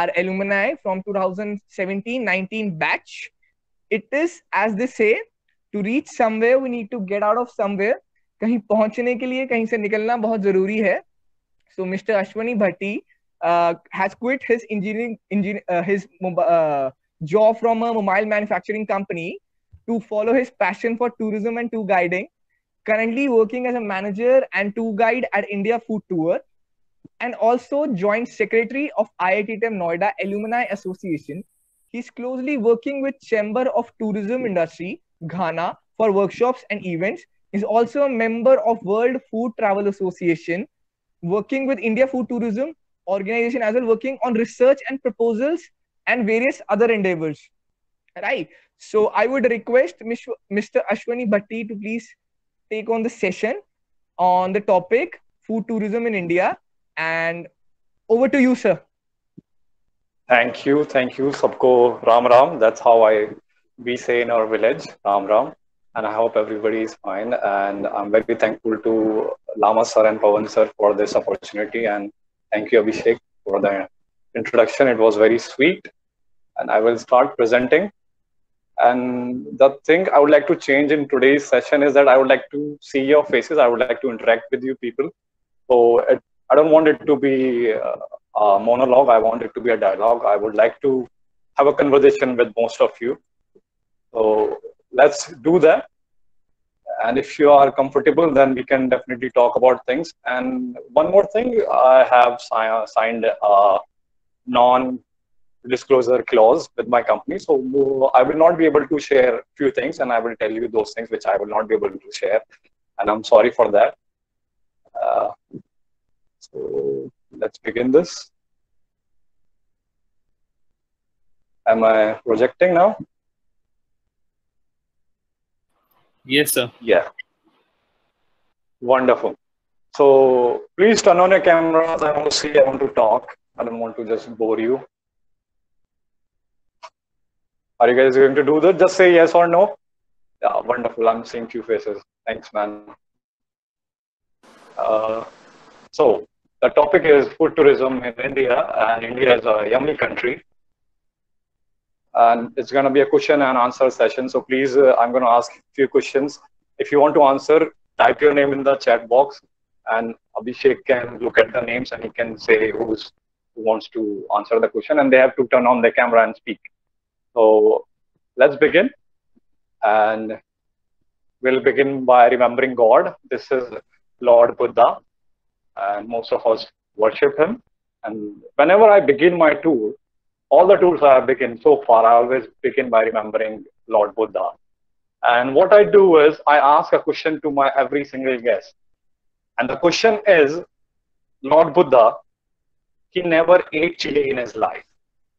are alumni from 2017-19 batch. It is, as they say, to reach somewhere, we need to get out of somewhere. कहीं पहुँचने के लिए कहीं से निकलना बहुत ज़रूरी है so mister Ashwani Bhatti has quit his engineering his job from a mobile manufacturing company to follow his passion for tourism and to guiding currently working as a manager and tour guide at India Food Tour. And also joint secretary of IITTM Noida Alumni Association. He's closely working with Chamber of Tourism Industry, Ghana, for workshops and events. He's also a member of World Food Travel Association, working with India Food Tourism Organization as well, working on research and proposals and various other endeavors. Right. So I would request Mr. Ashwani Bhati to please take on the session on the topic food tourism in India. And over to you, sir. Thank you. Thank you. Sabko Ram Ram. That's how I we say in our village, Ram Ram. And I hope everybody is fine. And I'm very thankful to Lama sir and Pawan sir for this opportunity. And thank you, Abhishek, for the introduction. It was very sweet. And I will start presenting. And the thing I would like to change in today's session is that I would like to see your faces. I would like to interact with you people. So it, I don't want it to be a monologue. I want it to be a dialogue. I would like to have a conversation with most of you. So let's do that. And if you are comfortable, then we can definitely talk about things. And one more thing, I have si- signed a non disclosure clause with my company. So I will not be able to share a few things and I will tell you those things which I will not be able to share. And I'm sorry for that. Uh, so let's begin this. Am I projecting now? Yes, sir. Yeah. Wonderful. So please turn on your cameras. I want to see, I want to talk. I don't want to just bore you. Are you guys going to do that? Just say yes or no. Yeah, wonderful. I'm seeing few faces. Thanks, man. Uh, so the topic is food tourism in India, and India is a yummy country. And it's going to be a question and answer session. So please, uh, I'm going to ask a few questions. If you want to answer, type your name in the chat box, and Abhishek can look at the names and he can say who's who wants to answer the question, and they have to turn on their camera and speak. So let's begin. And we'll begin by remembering God. This is Lord Buddha, and most of us worship him. And whenever I begin my tour, all the tours I have begin so far, I always begin by remembering Lord Buddha. And what I do is I ask a question to my every single guest. And the question is, Lord Buddha, he never ate chili in his life.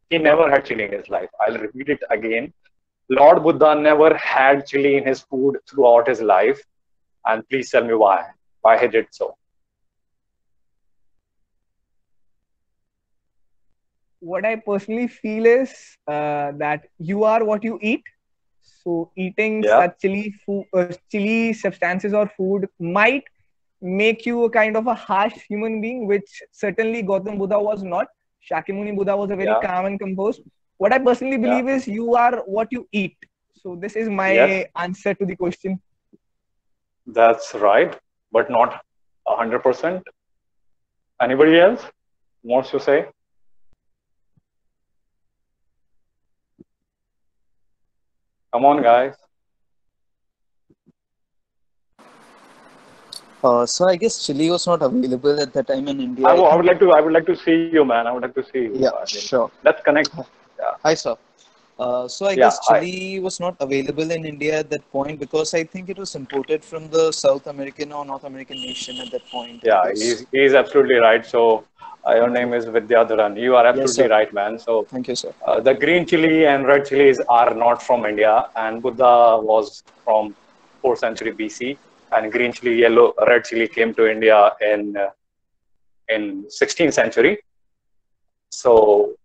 He never had chili in his life. I'll repeat it again. Lord Buddha never had chili in his food throughout his life. And please tell me why. Why he did so. What I personally feel is uh, that you are what you eat. So eating Yeah. such chili food, uh, chili substances or food might make you a kind of a harsh human being, which certainly Gautam Buddha was not. Shakyamuni Buddha was a very Yeah. calm and composed. What I personally Yeah. believe is you are what you eat. So this is my Yes. answer to the question. That's right, but not 100%. Anybody else wants to say? Come on, guys. Uh, so I guess chili was not available at that time in India. I I would, I think- would like to. I would like to see you, man. I would like to see you. Yeah, I mean, sure. Let's connect. Yeah. Hi, sir. Uh, so I Yeah, guess hi. chili was not available in India at that point because I think it was imported from the South American or North American nation at that point. Yeah, Because- he's he's absolutely right. So uh, your name is Vidyadharan. You are absolutely sir. right, man. So Thank you, sir. Uh, the green chili and red chilies are not from India, and Buddha was from 4th century BC, and green chili, yellow, red chili came to India in uh, in 16th century. So,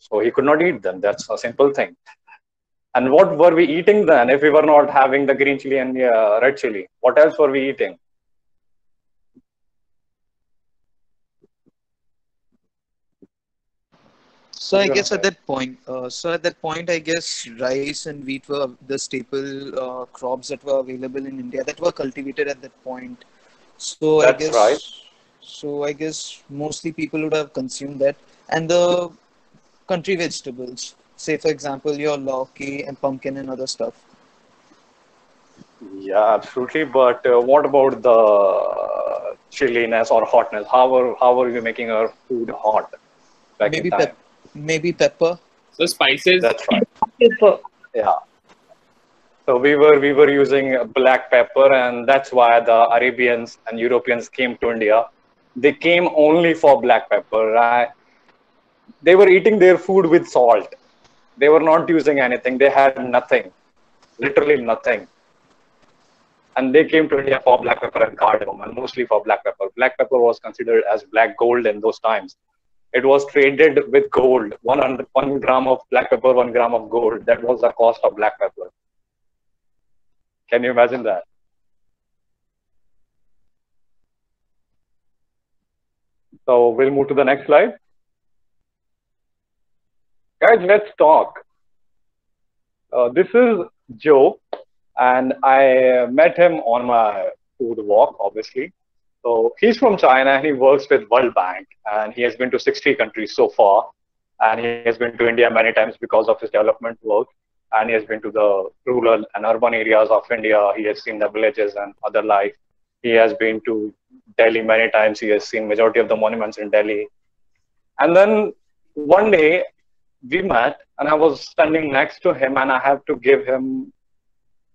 so he could not eat them. That's a simple thing. And what were we eating then if we were not having the green chili and uh, red chili? What else were we eating? So I guess at that point, uh, so at that point, I guess rice and wheat were the staple uh, crops that were available in India that were cultivated at that point. So I That's guess, right. so I guess mostly people would have consumed that, and the country vegetables, say for example your lauki and pumpkin and other stuff. Yeah, absolutely. But uh, what about the chilliness or hotness? How are how are you making our food hot back Maybe in time? pep- maybe pepper. So spices. That's right. Pepper. Yeah. So we were we were using black pepper, and that's why the Arabians and Europeans came to India. They came only for black pepper. Right? They were eating their food with salt. They were not using anything. They had nothing, literally nothing. And they came to India for black pepper and cardamom, and mostly for black pepper. Black pepper was considered as black gold in those times. It was traded with gold. 100, one gram of black pepper, one gram of gold. That was the cost of black pepper. Can you imagine that? So we'll move to the next slide. Guys, let's talk. Uh, this is Joe, and I met him on my food walk, obviously. So he's from China and he works with World Bank, and he has been to 60 countries so far, and he has been to India many times because of his development work and he has been to the rural and urban areas of India. He has seen the villages and other life. He has been to Delhi many times. He has seen majority of the monuments in Delhi. And then one day we met, and I was standing next to him, and I have to give him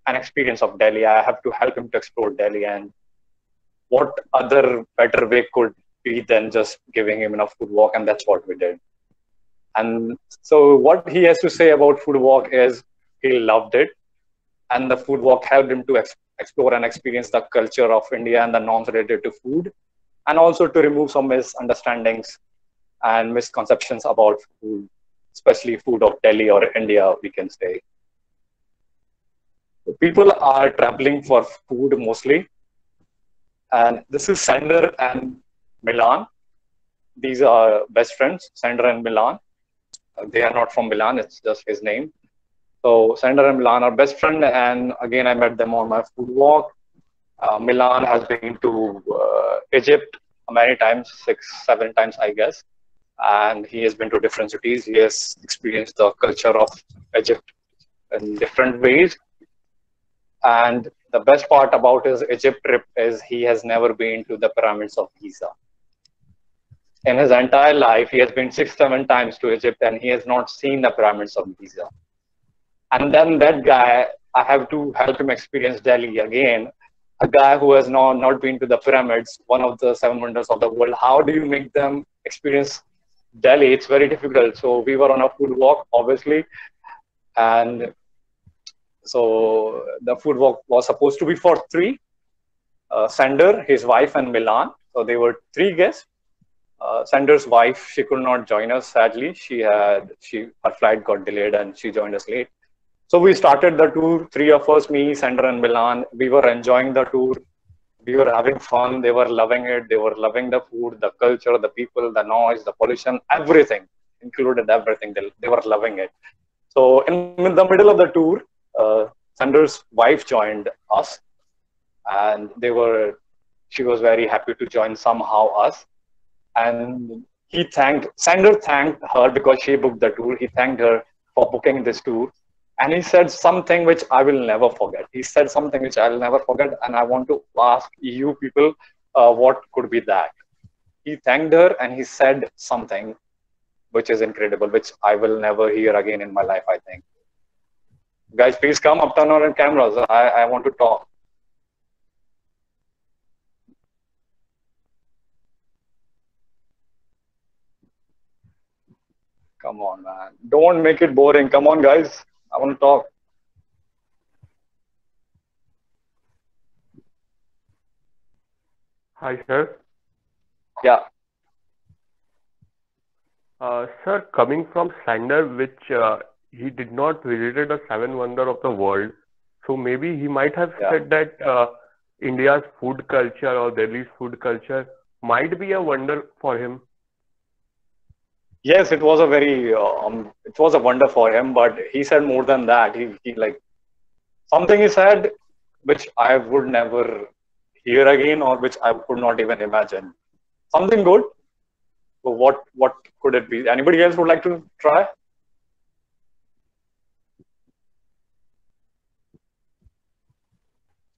an experience of Delhi. I have to help him to explore Delhi, and what other better way could be than just giving him enough food walk, and that's what we did. And so what he has to say about food walk is he loved it. And the food walk helped him to ex- explore and experience the culture of India and the norms related to food, and also to remove some misunderstandings and misconceptions about food, especially food of Delhi or India, we can say. People are traveling for food mostly. And this is Sander and Milan. These are best friends, Sander and Milan they are not from Milan. It's just his name. So Sander and Milan are best friend, and again I met them on my food walk. Uh, Milan has been to uh, Egypt many times, six, seven times, I guess, and he has been to different cities. He has experienced the culture of Egypt in different ways. And the best part about his Egypt trip is he has never been to the pyramids of Giza in his entire life, he has been six, seven times to Egypt and he has not seen the pyramids of Giza. And then that guy, I have to help him experience Delhi again. A guy who has not, not been to the pyramids, one of the seven wonders of the world. How do you make them experience Delhi? It's very difficult. So we were on a food walk, obviously. And so the food walk was supposed to be for three. Uh, his wife, and Milan. So they were three guests uh, wife, she could not join us. Sadly, she had she her flight got delayed and she joined us late. So we started the tour. Three of us, me, Sander, and Milan. We were enjoying the tour. We were having fun. They were loving it. They were loving the food, the culture, the people, the noise, the pollution, everything, included everything. They, they were loving it. So in, the middle of the tour, uh, Sander's wife joined us, and they were. She was very happy to join somehow us and he thanked Sander thanked her because she booked the tour. He thanked her for booking this tour, and he said something which I will never forget. He said something which I will never forget, and I want to ask you people uh, what could be that. He thanked her and he said something which is incredible, which I will never hear again in my life. I think. Guys, please come up, turn on cameras. I, I want to talk. Come on, man. Don't make it boring. Come on, guys. I want to talk. Hi, sir. Yeah. Uh, sir, coming from Sander, which uh, he did not visited the seven wonder of the world, so maybe he might have Yeah. said that uh, India's food culture or Delhi's food culture might be a wonder for him. Yes, it was a very, um, it was a wonder for him. But he said more than that. He, he like something he said, which I would never hear again, or which I could not even imagine. Something good. What what could it be? Anybody else would like to try?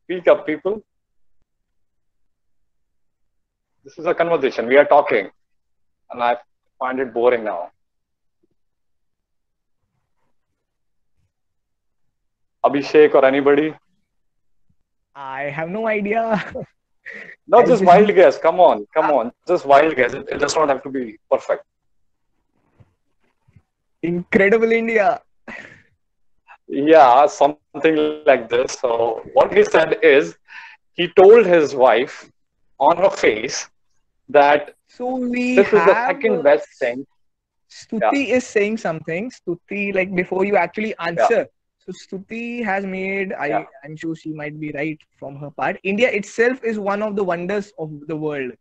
Speak up, people. This is a conversation. We are talking, and I find it boring now. Abhishek or anybody? I have no idea. No, just wild guess. Come on, come on. Just wild guess. It, it does not have to be perfect. Incredible India. Yeah, something like this. So what he said is, he told his wife on her face that So we this is the second best thing. Stuti is saying something. Stuti, like before you actually answer. So Stuti has made. I Yeah. I'm sure she might be right from her part. India itself is one of the wonders of the world.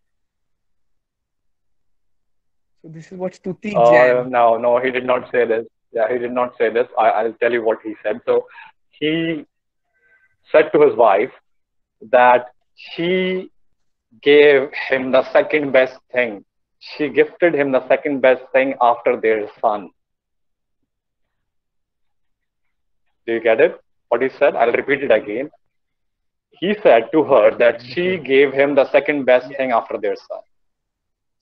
So this is what Stuti Uh, no, no, he did not say this. Yeah, he did not say this. I, I'll tell you what he said. So he said to his wife that she gave him the second best thing. She gifted him the second best thing after their son. Do you get it? What he said? I'll repeat it again. He said to her that she gave him the second best thing after their son.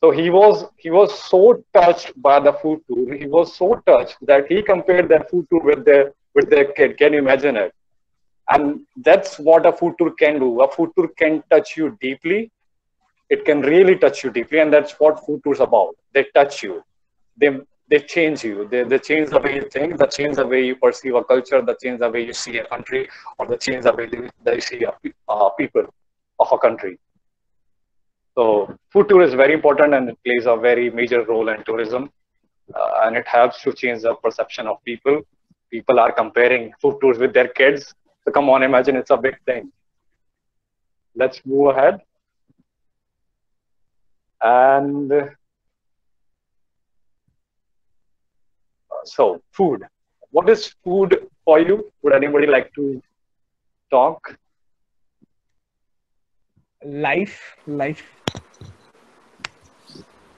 So he was he was so touched by the food tour. He was so touched that he compared that food tour with their with their kid. Can you imagine it? And that's what a food tour can do. A food tour can touch you deeply. It can really touch you deeply, and that's what food tours about. They touch you. They they change you. They, they change the way you think. They change the way you perceive a culture. They change the way you see a country, or they change the way you see a, uh, people of a country. So food tour is very important and it plays a very major role in tourism. Uh, and it helps to change the perception of people. People are comparing food tours with their kids. So come on, imagine it's a big thing. Let's move ahead. And uh, so food. What is food for you? Would anybody like to talk? Life, life.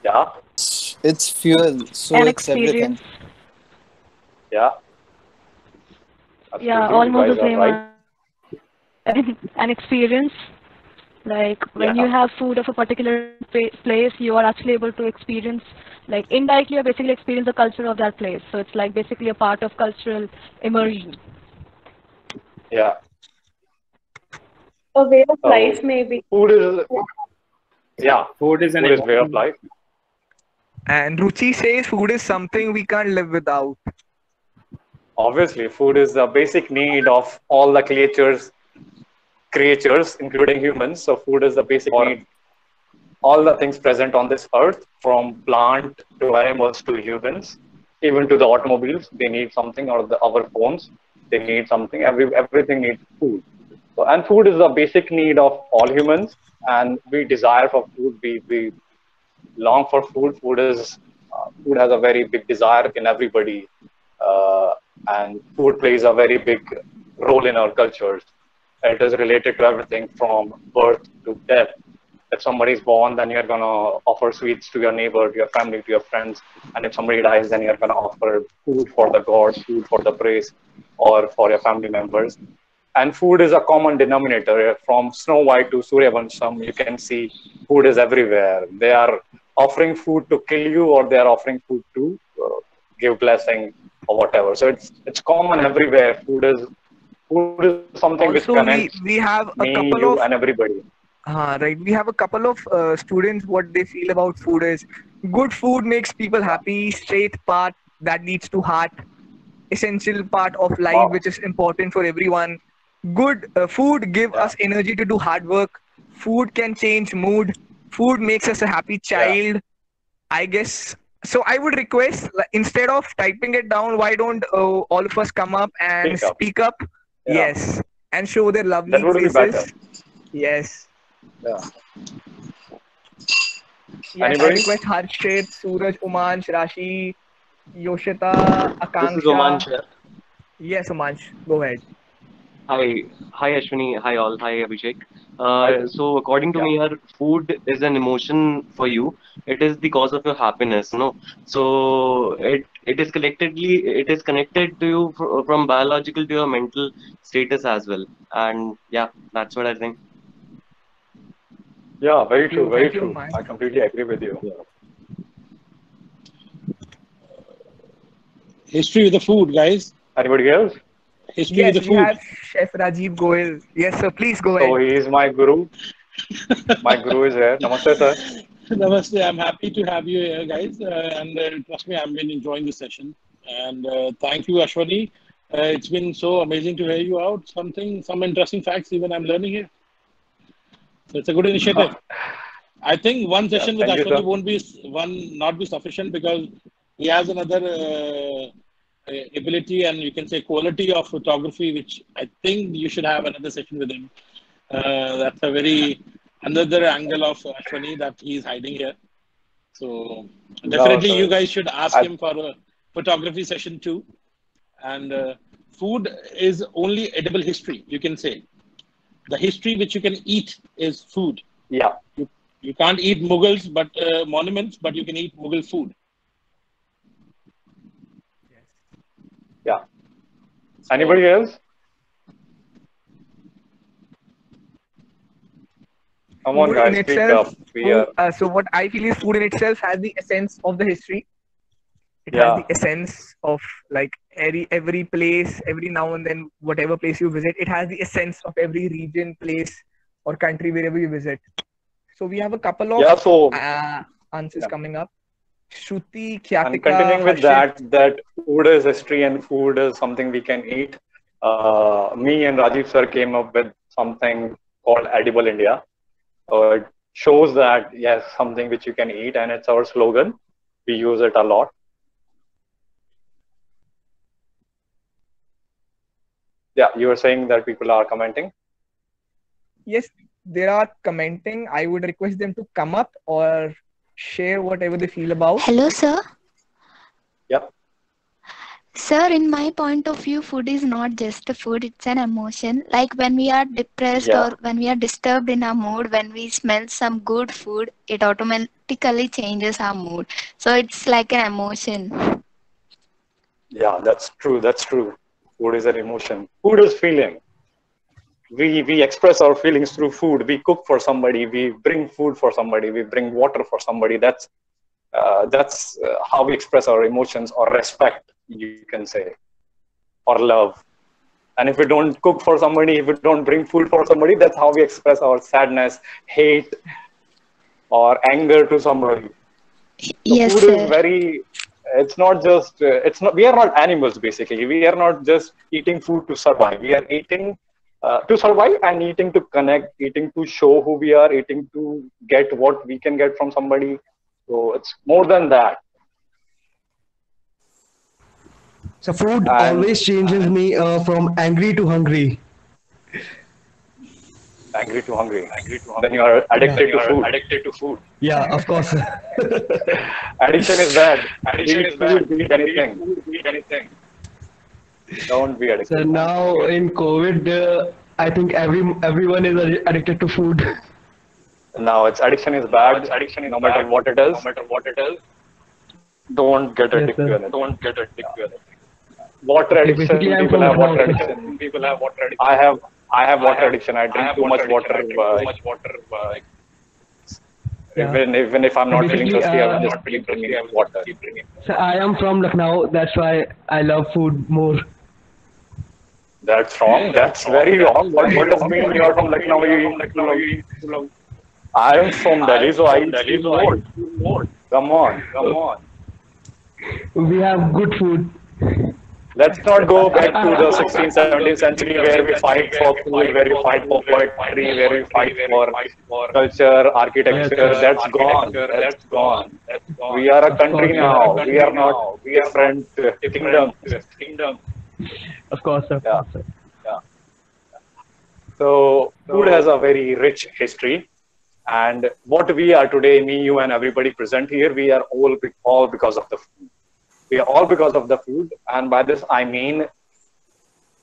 Yeah, It's fuel, so An it's everything. experience. yeah. Yeah, Absolutely, you almost the same. right. uh, An experience. Like when Yeah. you have food of a particular place, you are actually able to experience, like indirectly, you basically experience the culture of that place. So it's like basically a part of cultural immersion. Yeah. A way of life, maybe. Food is, yeah, Food is an food is way of life. And Ruchi says food is something we can't live without. Obviously, food is the basic need of all the creatures, creatures, including humans. So food is the basic need. All the things present on this earth, from plant to animals to humans, even to the automobiles, they need something, or the our phones, they need something. Every everything needs food. So, and food is the basic need of all humans, and we desire for food. We we long for food. Food is uh, food has a very big desire in everybody, uh, and food plays a very big role in our cultures. It is related to everything from birth to death. If somebody is born, then you're gonna offer sweets to your neighbor, to your family, to your friends, and if somebody dies, then you're gonna offer food for the gods, food for the praise, or for your family members. And food is a common denominator. From Snow White to Suryavansham, you can see food is everywhere. They are offering food to kill you, or they are offering food to uh, give blessing or whatever. So it's it's common everywhere. Food is food is something Also, we, connects we have a me, couple you, of and everybody. Uh, right. We have a couple of uh, students. What they feel about food is good food makes people happy. Straight part that leads to heart. Essential part of life, Wow. which is important for everyone. Good uh, food give Yeah. us energy to do hard work. Food can change mood. Food makes us a happy child. I guess. So I would request instead of typing it down, why don't uh, all of us come up and Speak up. speak up? Yeah. Yes, and show their lovely That would faces. Yes. Yeah. Yes, I Anybody? request Harshit, Suraj, Umansh, Rashi, Yoshita, This is Akanksha. Yes, Umansh, go ahead. Hi, hi Ashwani, hi all, hi Abhishek. Uh, so according to me, her food is an emotion for you. It is the cause of your happiness, no? So it it is collectively it is connected to you fr- from biological to your mental status as well. And yeah, that's what I think. Yeah, very true, very true. I completely agree with you. History with the food, guys. Anybody else? History Yes, with the we food. have Chef Rajiv Goel. Yes, sir, please go So ahead. he is my guru. my guru is here. Namaste, sir. Namaste. I'm happy to have you here, guys. Uh, and uh, trust me, I've been enjoying the session. And uh, thank you, Ashwani. Uh, it's been so amazing to hear you out. Something, some interesting facts even I'm learning here. So it's a good initiative. I think one session with thank you, Ashwani won't be one not be sufficient because he has another uh, ability and you can say quality of photography, which I think you should have another session with him. Uh, that's a very another angle of Ashwani that he's hiding here. So definitely, sir. you guys should ask I- him for a photography session too. And uh, food is only edible history, you can say. The history which you can eat is food. Yeah. You can't eat Mughals, but uh, monuments, but you can eat Mughal food. Yeah. Anybody else? Come on, Food guys, speak itself, up. Food- are, uh, so what I feel is food in itself has the essence of the history. It Yeah. has the essence of like every every place, every now and then, whatever place you visit, it has the essence of every region, place, or country wherever you visit. So we have a couple of yeah. So, uh, answers Yeah. coming up. Shruti, and Khyatika, continuing with Harshit. that, that food is history and food is something we can eat. Uh, me and Rajiv sir came up with something called Edible India. So it shows that yes, something which you can eat, and it's our slogan. We use it a lot. Yeah, you were saying that people are commenting. Yes, they are commenting. I would request them to come up or share whatever they feel about. Hello, sir. Yep. Sir, in my point of view, food is not just a food, it's an emotion. Like when we are depressed Yeah. or when we are disturbed in our mood, when we smell some good food, it automatically changes our mood. So it's like an emotion. Yeah, that's true. That's true. Food is an emotion. Food is feeling. We we express our feelings through food. We cook for somebody. We bring food for somebody. We bring water for somebody. That's uh, that's uh, how we express our emotions or respect. You can say, or love. And if we don't cook for somebody, if we don't bring food for somebody, that's how we express our sadness, hate, or anger to somebody. So Yes, food sir. is very it's not just uh, it's not we are not animals basically we are not just eating food to survive we are eating uh, to survive and eating to connect eating to show who we are eating to get what we can get from somebody so it's more than that So food And- always changes me uh, from angry to hungry. angry to hungry angry to hungry then you are addicted to food Addicted to food. Yeah, of course. addiction is bad Addiction eat is food, bad. eat anything Eat anything. Don't be addicted. so now in COVID, uh, I think every everyone is addicted to food. now it's addiction is bad It's addiction is no matter bad. what it is No matter what it is, don't get addicted sir. to anything don't get addicted to water addiction basically people from have water addiction People have water addiction. I have I have water I have- addiction. I I drink have too much water. I drink uh, too much water. Uh, even even if I'm not feeling Basically, thirsty, I uh, will just keep drinking water. So I am from Lucknow. That's why I love food more. That's wrong. That's very wrong. What, what does mean you are from Lucknow? I am from Delhi, so I eat Delhi, food so I more. more. Come on, come on. We have good food. Let's not go back to the 16th, 17th century where we fight for food, where we fight for poetry, where we fight for culture, architecture. That's gone. That's gone. We are a country now. We are not different kingdoms. Kingdom. Of course, of Yeah. course. So food has a very rich history, And what we are today, me, you, and everybody present here, we are all be- all because of the food. We are all because of the food, and by this I mean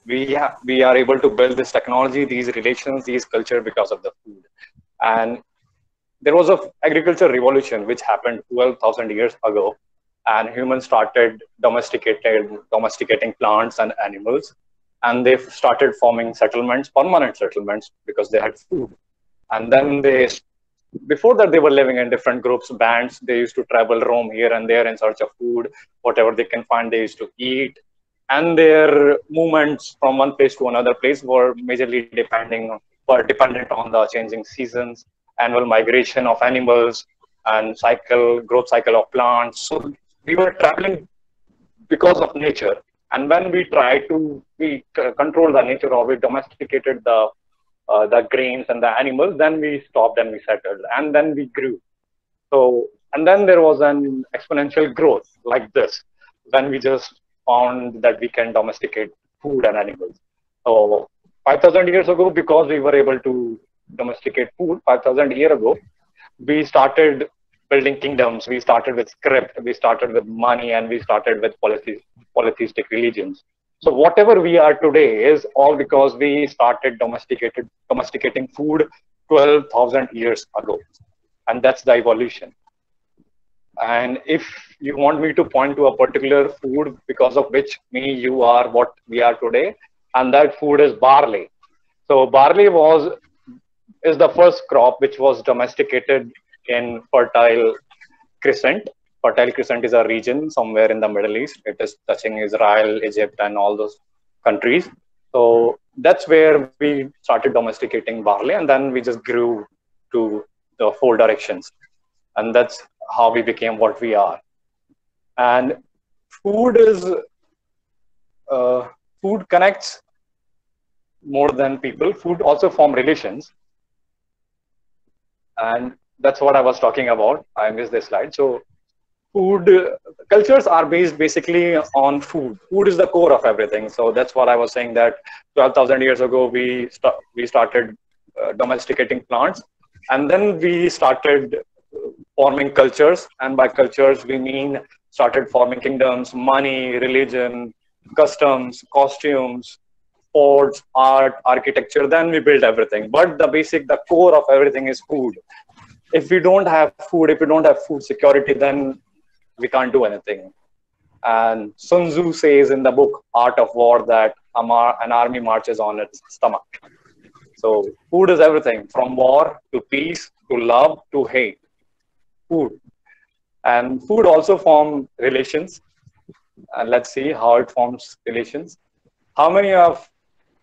we ha- we are able to build this technology, these relations, these culture because of the food. And there was a agriculture revolution which happened 12,000 years ago, and humans started domesticated domesticating plants and animals, and they started forming settlements, permanent settlements, because they had food. And then they before that they were living in different groups bands. They used to travel roam here and there in search of food. Whatever they can find they used to eat. And their movements from one place to another place were majorly depending were dependent on the changing seasons annual migration of animals and cycle growth cycle of plants. So we were traveling because of nature and when we tried to we control the nature or we domesticated the uh, the grains and the animals, then we stopped and we settled, and then we grew. So, and then there was an exponential growth like this when we just found that we can domesticate food and animals. So, 5,000 years ago, because we were able to domesticate food, 5,000 year ago, we started building kingdoms. We started with script, we started with money, and we started with polythe- polytheistic religions. So whatever we are today is all because we started domesticated domesticating food 12,000 years ago, and that's the evolution. And if you want me to point to a particular food because of which me, you are what we are today, and that food is barley. So barley was is the first crop which was domesticated in fertile crescent Fertile Crescent is a region somewhere in the Middle East. It is touching Israel, Egypt, and all those countries. So that's where we started domesticating barley, and then we just grew to the four directions, and that's how we became what we are. And food is uh, food connects more than people. Food also form relations, and that's what I was talking about. I missed this slide. So food cultures are based basically on food. Food is the core of everything. So that's what i was saying that 12000 years ago we st- we started uh, domesticating plants. And then we started uh, forming cultures. And by cultures we mean started forming kingdoms money religion customs costumes sports art architecture. Then we build everything. But the basic the core of everything is food if we don't have food if we don't have food security then we can't do anything. And Sun Tzu says in the book Art of War that an army marches on its stomach. So food is everything from war to peace to love to hate. Food. And food also forms relations. And let's see how it forms relations. How many of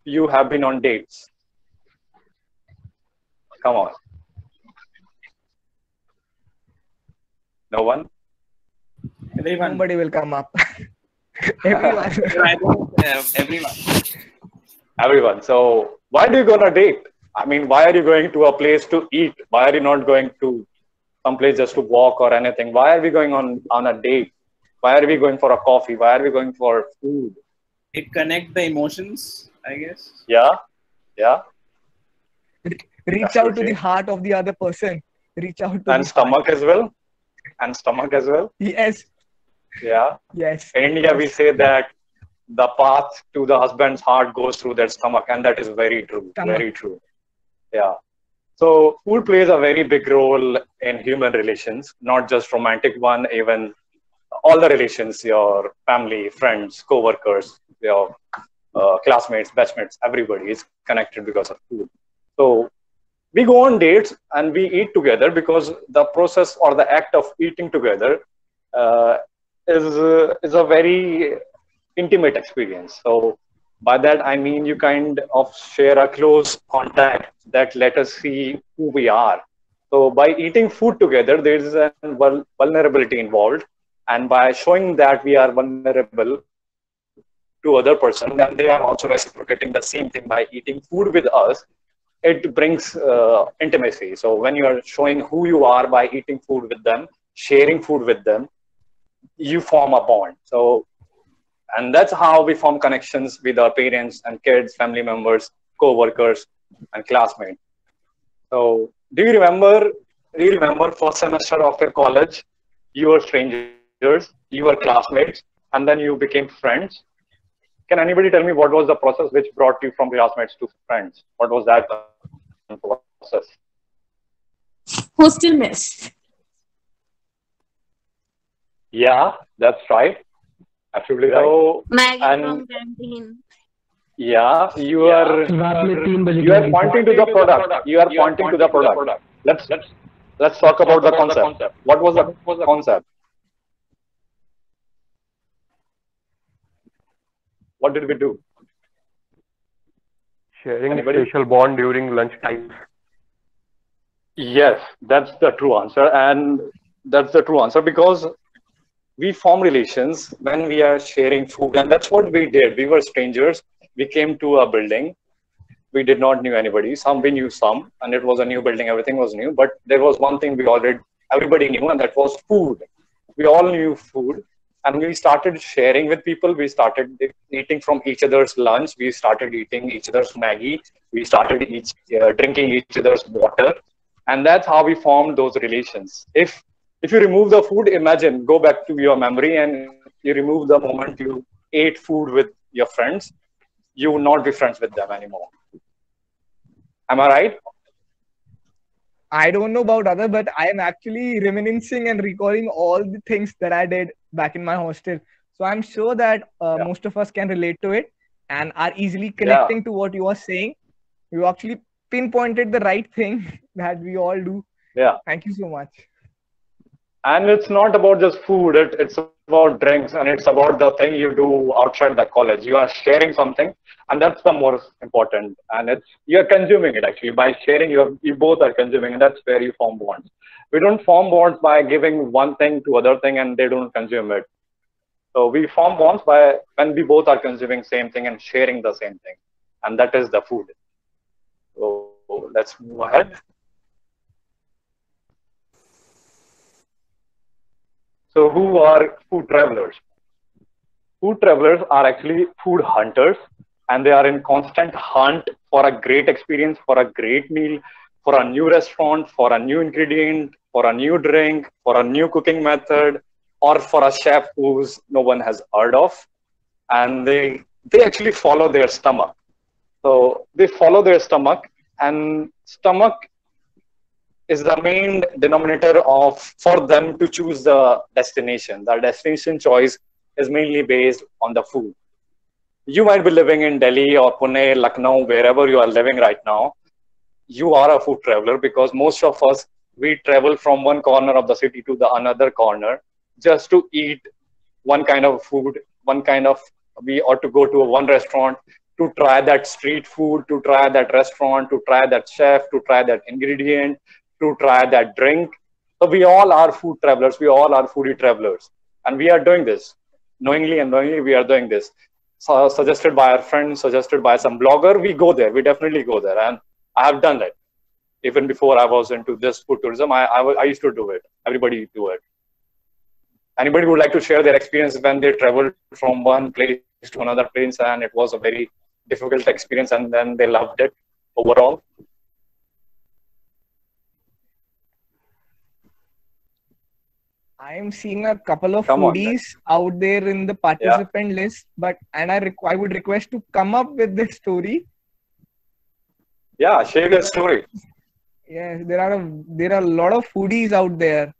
you have been on dates? Come on. No one? Everyone. Nobody will come up. everyone. Um, everyone. Everyone. So why do you go on a date? I mean, why are you going to a place to eat? Why are you not going to some place just to walk or anything? Why are we going on on a date? Why are we going for a coffee? Why are we going for food? It connects the emotions, I guess. Yeah, yeah. Reach out to the heart of the other person. Reach out to and stomach heart. as well. And stomach as well. Yes. Yeah. Yes. In India, yes. we say that the path to the husband's heart goes through their stomach, and that is very true. Stomach. Very true. Yeah. So food plays a very big role in human relations, not just romantic one, even all the relations, your family, friends, co-workers, your uh, classmates, batchmates, everybody is connected because of food. So we go on dates and we eat together because the process or the act of eating together uh, is uh, is a very intimate experience. So by that I mean you kind of share a close contact that let us see who we are. So by eating food together, there is a vulnerability involved, and by showing that we are vulnerable to other person, and they are also reciprocating the same thing by eating food with us. It brings uh, intimacy. So when you are showing who you are by eating food with them, sharing food with them, you form a bond. So, and that's how we form connections with our parents and kids, family members, co-workers, and classmates. So do you remember do you remember first semester of your college you were strangers you were classmates and then you became friends can anybody tell me what was the process which brought you from classmates to friends what was that process. Hostel miss? Yeah, that's right. Absolutely so, right. Maggi and from. Yeah, you are. You are pointing to the product. You are pointing to the product. Let's let's let's talk about the concept. What was the concept? What did we do? Sharing Anybody? special bond during lunch time. Yes, that's the true answer. And that's the true answer because we form relations when we are sharing food. And that's what we did. We were strangers. We came to a building. We did not knew anybody. Some we knew some, and it was a new building. Everything was new. But there was one thing we already everybody knew, and that was food. We all knew food. And we started sharing with people. We started eating from each other's lunch. We started eating each other's Maggi. We started each, uh, drinking each other's water and that's how we formed those relations if if you remove the food imagine go back to your memory and you remove the moment you ate food with your friends you will not be friends with them anymore am i right I don't know about other, but I am actually reminiscing and recalling all the things that I did back in my hostel. So I'm sure that uh, most of us can relate to it and are easily connecting to what you are saying. You actually pinpointed the right thing that we all do. yeah Thank you so much. And it's not about just food. It, it's about drinks and it's about the thing you do outside the college. You are sharing something and that's the most important. And it's you're consuming it actually. By sharing you you both are consuming and that's where you form bonds. We don't form bonds by giving one thing to other thing and they don't consume it. So we form bonds by when we both are consuming same thing and sharing the same thing. And that is the food. So let's move ahead So who are food travelers? Food travelers are actually food hunters and they are in constant hunt for a great experience, for a great meal, for a new restaurant, for a new ingredient, for a new drink, for a new cooking method, or for a chef who's no one has heard of. And they they actually follow their stomach. So they follow their stomach and stomach is the main denominator of for them to choose the destination. The destination choice is mainly based on the food. You might be living in Delhi or Pune, Lucknow, wherever you are living right now. You are a food traveler because most of us we travel from one corner of the city to the another corner just to eat one kind of food, one kind of we ought to go to one restaurant to try that street food, to try that restaurant, to try that chef, to try that ingredient, to try that drink. So we all are food travelers. We all are foodie travelers, and we are doing this knowingly and knowingly. We are doing this. So suggested by our friends, suggested by some blogger, we go there. We definitely go there, and I have done that. Even before I was into this food tourism, I, I, I used to do it. Everybody do it. Anybody would like to share their experience when they traveled from one place to another place, and it was a very difficult experience, and then they loved it overall. I am seeing a couple of Come foodies out there in the participant list, but and I requ- I would request to come up with the story. Yeah, share your story. Yes, there are a, there are a lot of foodies out there.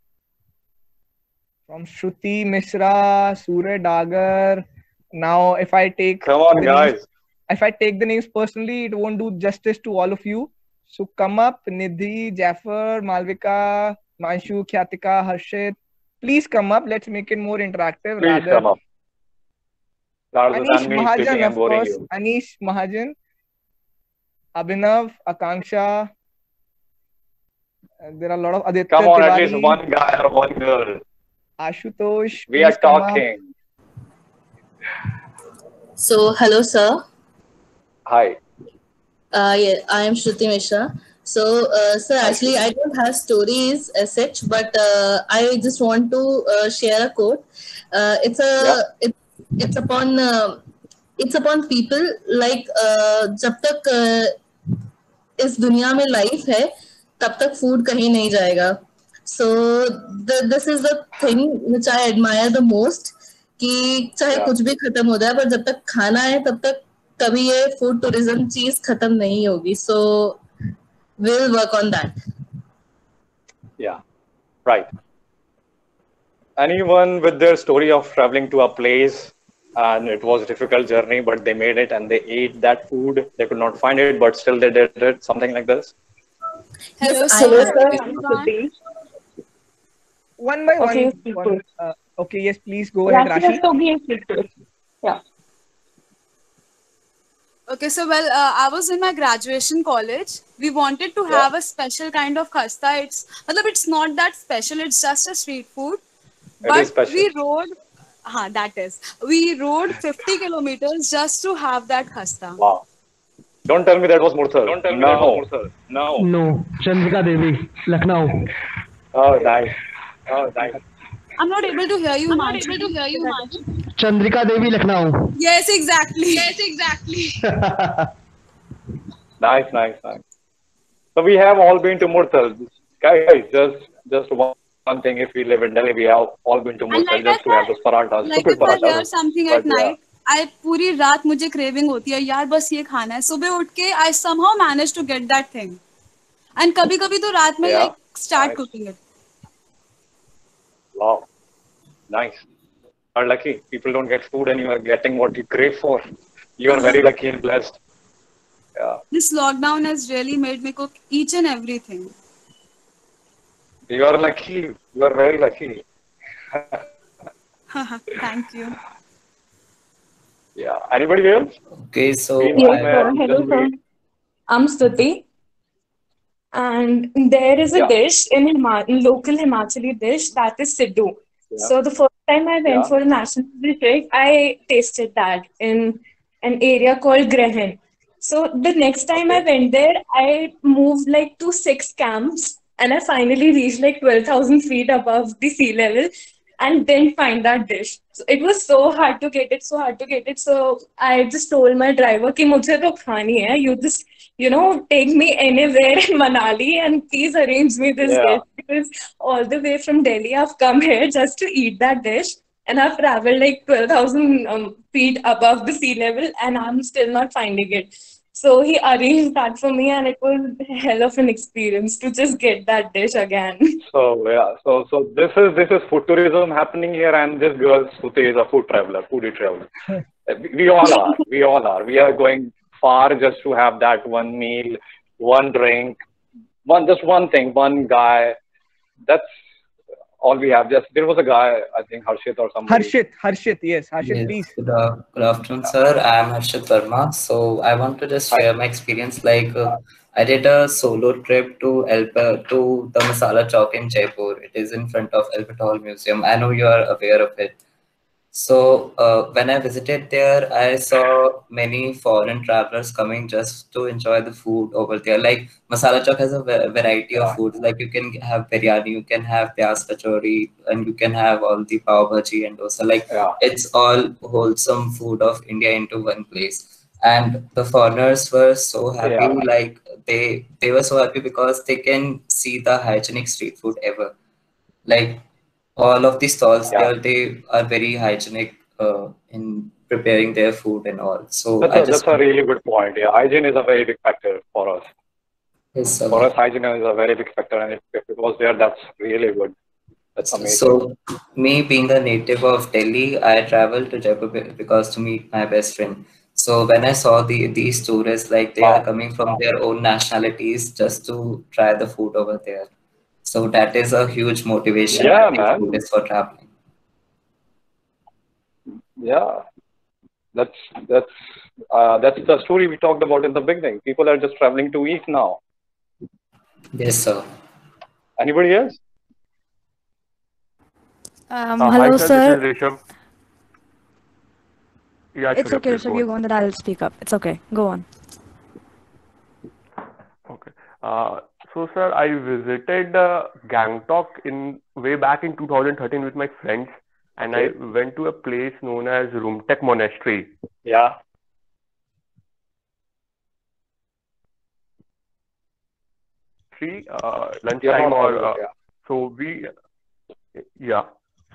From Shruti Mishra, Surya Dagar. Now, if I take Come on, the names- if I take the names personally, it won't do justice to all of you. So come up, Nidhi, Jaffer, Malvika, Manshu, Khyatika, Harshit. Please come up. Let's make it more interactive. Please rather, come up. Rather Anish Mahajan, of course. you. Anish Mahajan, Abhinav, Akanksha. Uh, there are a lot of Aditya Come on, at least one guy or one girl. Ashutosh. We are please come up. talking. So, hello, sir. Hi. Uh, yeah, I am Shruti Mishra. So, uh, sir, actually, I don't have stories as such, but uh, I just want to uh, share a quote. Uh, it's a yeah. it, it's upon uh, it's upon people like uh, जब तक uh, इस दुनिया में life है तब तक food कहीं नहीं जाएगा so this is the thing which I admire the most कि चाहे Yeah. कुछ भी खत्म हो जाए पर जब तक खाना है तब तक कभी ये फ़ूड टूरिज़्म चीज़ खत्म नहीं होगी सो we'll work on that. Yeah, right. Anyone with their story of traveling to a place and it was a difficult journey, but they made it and they ate that food. They could not find it, but still they did it. Something like this. Hello, Samantha. One by okay, one. one uh, okay, yes, please go ahead, Rashi. Yeah. Okay, so well, uh, I was in my graduation college. We wanted to Yeah. have a special kind of khasta. It's, matlab, it's not that special. It's just a street food. It But we rode, huh, that is, we rode 50 kilometers just to have that khasta. Wow. Don't tell me that was Murthal. Don't tell me that was Murthal. No. No, Chandrika Devi, Lucknow. Oh, nice. Oh, nice. I'm not able to hear you I'm much. not able to hear you much. Chandrika Devi, Lucknow. Yes, exactly. Yes, exactly. Nice, nice, nice. So we have all been to Murthal. Guys, just just one, one thing. If we live in Delhi, we have all been to Murthal like just to have those parathas, like if I hear something But at yeah. night, I पूरी रात मुझे craving होती है यार बस ये खाना है सुबह उठ के I somehow manage to get that thing and कभी कभी तो रात में Yeah. like start Nice. cooking it Wow. Nice. Are lucky. People don't get food and you are getting what you crave for. You are very lucky and blessed. Yeah. this lockdown has really made me cook each and everything You are lucky. You are very lucky. thank you Yeah. Anybody else? Okay, so Meanwhile, Yes, sir. Hello, sir. wait. I'm Stuti. And there is a Yeah. dish in Hima- local Himachali dish that is Siddu. So the first time I went yeah. for a national dish, I tasted that in an area called Grehen. So the next time. I went there, I moved like to six camps and I finally reached like 12,000 feet above the sea level and then find that dish. So it was so hard to get it, so hard to get it. So I just told my driver, Ki, mujhe to khani hai. you just you know, take me anywhere in Manali and please arrange me this Yeah. dish because all the way from Delhi I've come here just to eat that dish. And I've traveled like 12,000 um, feet above the sea level and I'm still not finding it. So he arranged that for me and it was hell of an experience to just get that dish again. So yeah, so so this is this is food tourism happening here, and this girl Stuti is a food traveler, foodie traveler. we, we all are, we all are. We are going far just to have that one meal, one drink, one just one thing, one guy. That's all we have. Just there was a guy, I think Harshit or somebody. Harshit, Harshit, yes, Harshit, Yes, please. good, uh, good afternoon, sir. I am Harshit Verma. So I want to just share my experience. Like uh, I did a solo trip to El to the Masala Chowk in Jaipur. It is in front of Albert Hall Museum. I know you are aware of it. So uh, when I visited there, I saw many foreign travelers coming just to enjoy the food over there. Like Masala Chowk has a va- variety of foods. Like you can have biryani, you can have pyaz kachori, and you can have all the pav bhaji and dosa. Like Yeah. it's all wholesome food of India into one place. And the foreigners were so happy, Yeah. like they they were so happy because they can see the hygienic street food ever. Like all of the stalls Yeah. there, they are very hygienic uh, in preparing their food and all. So That's I a, that's a really good point. Yeah, hygiene is a very big factor for us. yes, sir. For us, hygiene is a very big factor, and if, if it was there, that's really good. That's amazing. So, me being a native of Delhi, I traveled to Jaipur because to meet my best friend. So when I saw the these tourists, like they are coming from their own nationalities just to try the food over there. So that is a huge motivation Yeah, I man. for traveling. Yeah, that's that's uh, that's the story we talked about in the beginning. People are just traveling to eat now. Yes, sir. Anybody else? Um, Uh, hello, hi, sir. sir. This is Rishabh. Yeah, It's Shreya, okay, please Rishabh. You on. go on, then I'll speak up. It's okay. Go on. Okay. Uh, so, sir, I visited uh, Gangtok in way back in 2013 with my friends, and I went to a place known as Rumtek Monastery. Yeah. monastery, uh, lunchtime or uh, yeah. so we, yeah.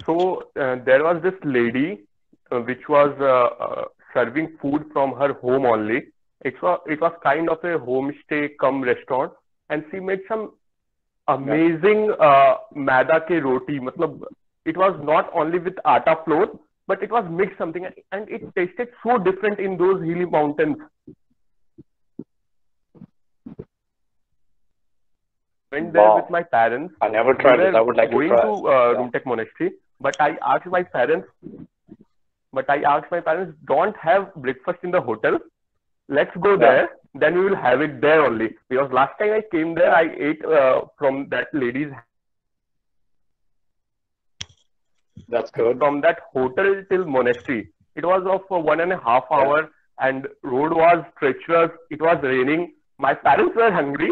So uh, there was this lady uh, which was uh, uh, serving food from her home only. It was it was kind of a homestay cum restaurant, and she made some amazing uh, maida ke roti. Matlab, it was not only with atta flour, but it was mixed something, and, it tasted so different in those hilly mountains. Went there Wow. with my parents. I never tried this. were I would like to going try. to uh, Rumtek Monastery, but I asked my parents. But I asked my parents, don't have breakfast in the hotel. Let's go Yeah. there. Then we will have it there only. Because last time I came there, I ate uh, from that lady's That's good. from that hotel till monastery. It was of uh, one and a half hour, and road was treacherous. It was raining. My parents were hungry,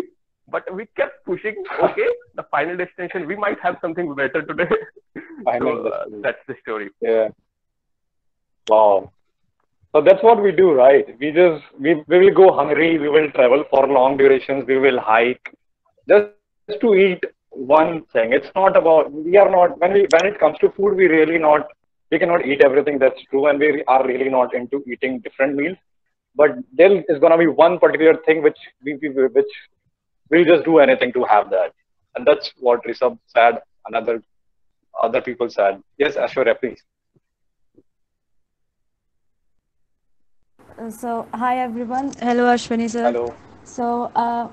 but we kept pushing. Okay, the final destination. We might have something better today. So, uh, that's the story. Yeah. Wow. So that's what we do, right? We just we, we will go hungry, we will travel for long durations, we will hike just to eat one thing. It's not about we are not when we when it comes to food, we really not we cannot eat everything that's true and we are really not into eating different meals. But there is gonna be one particular thing which we, we which we'll just do anything to have that. And that's what Rishabh said, another other people said. Yes, Ashwarya, please. So hi everyone. Hello Ashwani sir. Hello. So uh,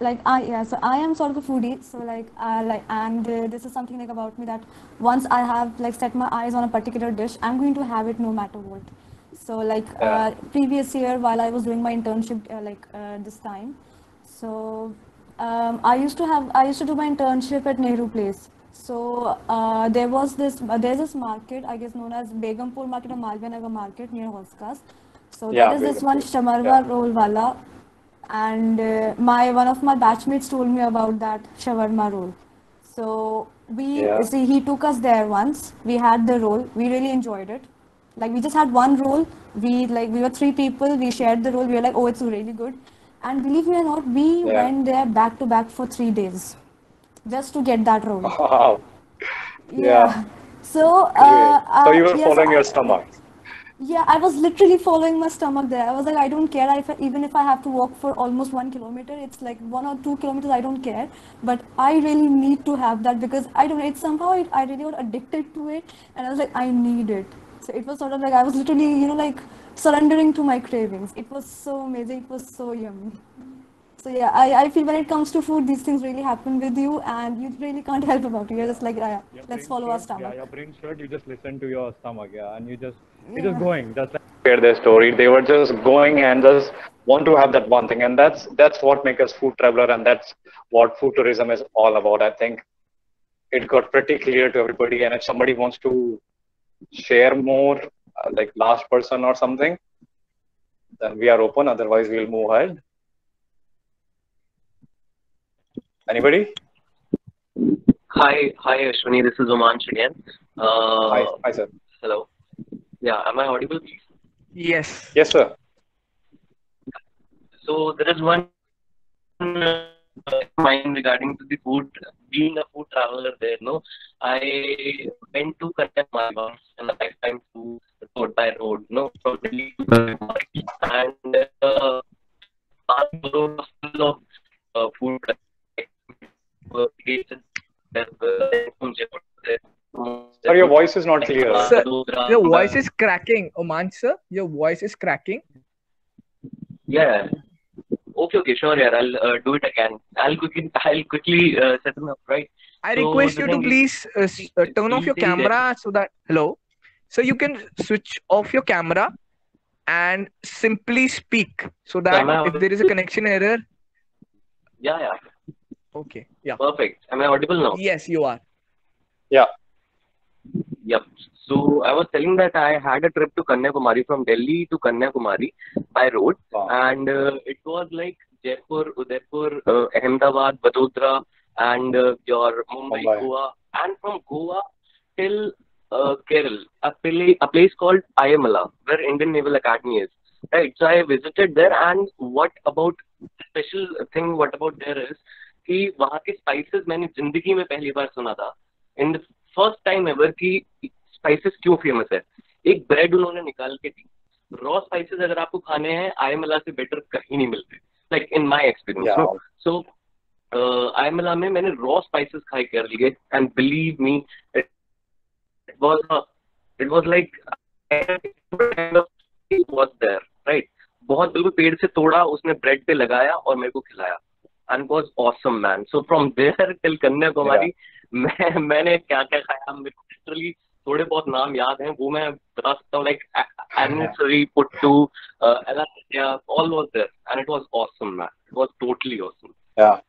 like I yeah so I am sort of a foodie. So like uh, like and uh, this is something like about me that once I have like set my eyes on a particular dish, I'm going to have it no matter what. So like uh, previous year while I was doing my internship uh, like uh, this time, so um, I used to have I used to do my internship at Nehru Place. So uh, there was this uh, there's this market I guess known as Begumpur Market or Malviya Nagar Market near Hauz Khas. So Yeah, there is this one shamarwa Yeah. roll wala, and uh, my one of my batchmates told me about that shawarma roll. So we Yeah. see he took us there once. We had the roll. We really enjoyed it. Like we just had one roll. We like we were three people. We shared the roll. We were like, oh, it's really good. And believe me or not, we Yeah. went there back to back for three days, just to get that roll. Wow. Yeah. So uh, So uh, you were yes, following I- your stomach. Yeah, I was literally following my stomach there. I was like, I don't care if I, even if I have to walk for almost one kilometer. It's like one or two kilometers. I don't care, but I really need to have that because I don't. It's somehow it, I really got addicted to it, and I was like, I need it. So it was sort of like I was literally, you know, like surrendering to my cravings. It was so amazing. It was so yummy. So yeah, I, I feel when it comes to food, these things really happen with you, and you really can't help about it. You're just like, yeah, let's follow our stomach. Yeah, your brain should. You just listen to your stomach, yeah, and you just you're just going. Just like Share their story. They were just going and just want to have that one thing, and that's that's what makes us food traveler, and that's what food tourism is all about. I think it got pretty clear to everybody. And if somebody wants to share more, uh, like last person or something, then we are open. Otherwise, we'll move ahead. Anybody? Hi, hi, Ashwani. This is Umansh again. Uh, Hi, hi, sir. Hello. Yeah, am I audible? Yes. Yes, sir. So there is one uh, mind regarding to the food. Being a food traveler, there, no, I went to Kanyakumari once and a lifetime to road by road, no, from Delhi to Kanyakumari, and uh, our road was full of uh, food uh, places. There were from Jaipur, there, Sir, your voice is not clear. Sir, your voice is cracking, Oman sir. Your voice is cracking. Yeah. Okay, okay, sure, yeah. I'll uh, do it again. I'll quickly, I'll quickly uh, set them up, right? I So request you to please uh, uh, turn off your Please that. camera so that hello. So you can switch off your camera and simply speak so that Am if there is a connection error, Yeah, yeah. okay, yeah. Perfect. Am I audible now? Yes, you are. Yeah. Yep. So I was telling that I had a trip to Kanyakumari from Delhi to Kanyakumari by road, wow. and uh, it was like Jaipur, Udaipur, uh, Ahmedabad, Vadodara, and uh, your Mumbai, Mumbai. Goa, and from Goa till uh, Kerala, a, pla- a place called Ayamala, where Indian Naval Academy is. Right. So I visited there, and what about special thing? What about there is कि वहाँ के spices मैंने ज़िंदगी में पहली बार सुना था इन फ़र्स्ट टाइम एवर कि स्पाइसेस क्यों फ़ेमस है? एक ब्रेड उन्होंने निकाल के दी। रॉ स्पाइसेस अगर आपको खाने हैं आयमला से बेटर कहीं नहीं मिलते। Like in my experience so आयमला में मैंने रॉ स्पाइसेस खाए कर लिए। And believe me it was it was like was there right बहुत बिल्कुल पेड़ से तोड़ा उसने ब्रेड पे लगाया और मेरे को खिलाया। And was awesome man so from there till Kanyakumari मैं मैंने क्या क्या खाया मेरे को लिटरली थोड़े बहुत नाम याद हैं वो मैं बता सकता हूँ लाइक एनिसरी puttu all was there and it was awesome man it was totally awesome Yeah.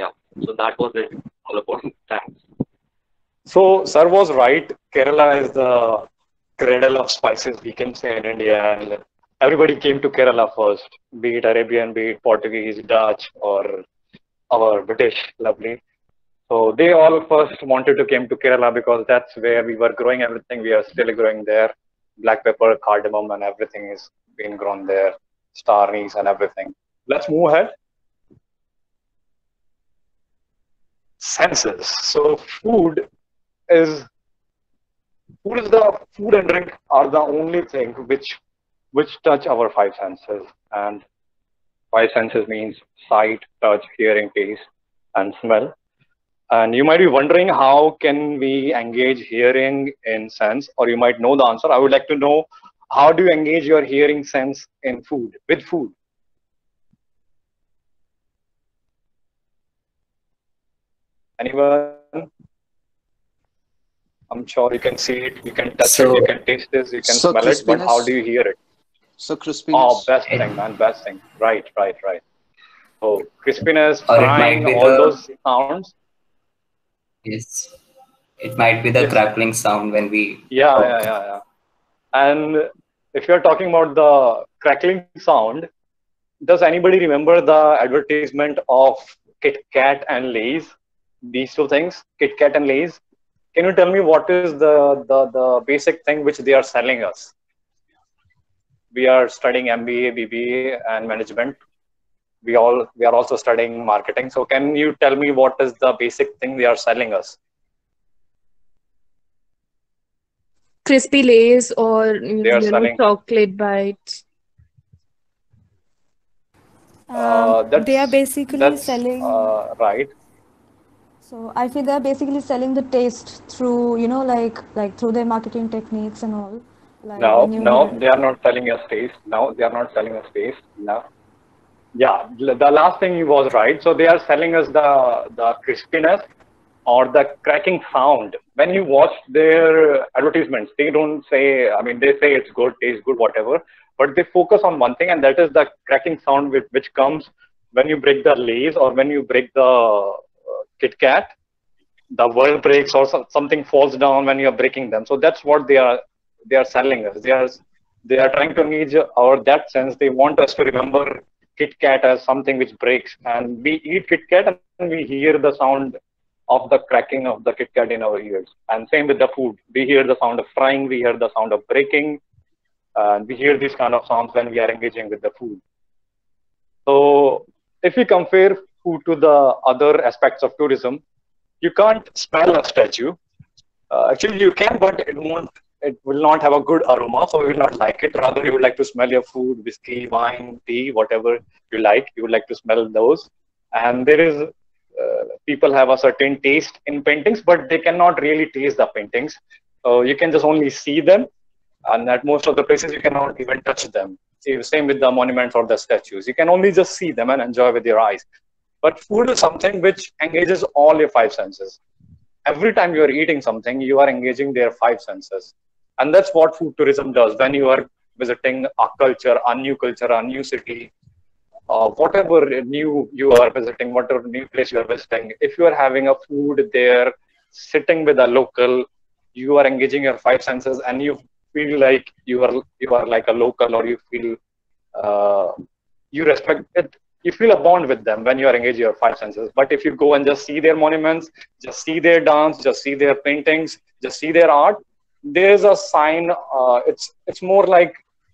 yeah so that was it all about thanks So, sir was right. Kerala is the cradle of spices, we can say, in India. And everybody came to Kerala first, be it Arabian, be it Portuguese, Dutch, or our British, lovely. So, they all first wanted to came to Kerala because that's where we were growing everything. We are still growing there. Black pepper, cardamom, and everything is being grown there. Star anise and everything. Let's move ahead. Senses. So, food is food is the food and drink are the only thing which which touch our five senses and five senses means sight touch hearing taste and smell and you might be wondering how can we engage hearing in sense or you might know the answer i would like to know how do you engage your hearing sense in food with food anyone I'm sure you can see it, you can touch So- it, you can taste this, you can so smell it, but how do you hear it? So crispiness. Oh, best thing, man, best thing. Right, right, right. So crispiness, frying, all the- those sounds. Yes. It might be the crackling sound when we Yeah, talk. yeah, yeah, yeah. And if you're talking about the crackling sound, does anybody remember the advertisement of Kit Kat and Lay's? These two things, Kit Kat and Lay's. Can you tell me what is the, the, the basic thing which they are selling us? We are studying MBA, BBA, and management. We all we are also studying marketing. So can you tell me what is the basic thing they are selling us? Crispy Lays or you know chocolate bites. Uh, Um, they are basically selling. Uh, right. So I feel they're basically selling the taste through, you know, like like through their marketing techniques and all. Like No, no, hear- they are not selling us taste. No, they are not selling us taste. No. Yeah, the last thing was right. So they are selling us the the crispiness or the cracking sound. When you watch their advertisements, they don't say. I mean, they say it's good, tastes good, whatever. But they focus on one thing, and that is the cracking sound which, which comes when you break the Lay's or when you break the uh, Kit Kat the world breaks or some, something falls down when you are breaking them. So that's what they are they are selling us. They are they are trying to engage our that sense. They want us to remember Kit Kat as something which breaks, and we eat Kit Kat and we hear the sound of the cracking of the Kit Kat in our ears. And same with the food. We hear the sound of frying. We hear the sound of breaking. And we hear these kind of sounds when we are engaging with the food. So if we compare food to the other aspects of tourism, you can't smell a statue. Uh, actually, you can, but it won't. It will not have a good aroma, so you will not like it. Rather, you would like to smell your food, whiskey, wine, tea, whatever you like. You would like to smell those. And there is uh, people have a certain taste in paintings, but they cannot really taste the paintings. So you can just only see them, and at most of the places you cannot even touch them. Same with the monuments or the statues. You can only just see them and enjoy with your eyes. But food is something which engages all your five senses. Every time you are eating something, you are engaging their five senses. And that's what food tourism does. When you are visiting a culture, a new culture, a new city, uh, whatever new you are visiting, whatever new place you are visiting, if you are having a food there, sitting with a local, you are engaging your five senses and you feel like you are you are like a local or you feel uh, you respect it you feel a bond with them when you are engaging your five senses. But if you go and just see their monuments just see their dance just see their paintings just see their art there's a sign uh, it's it's more like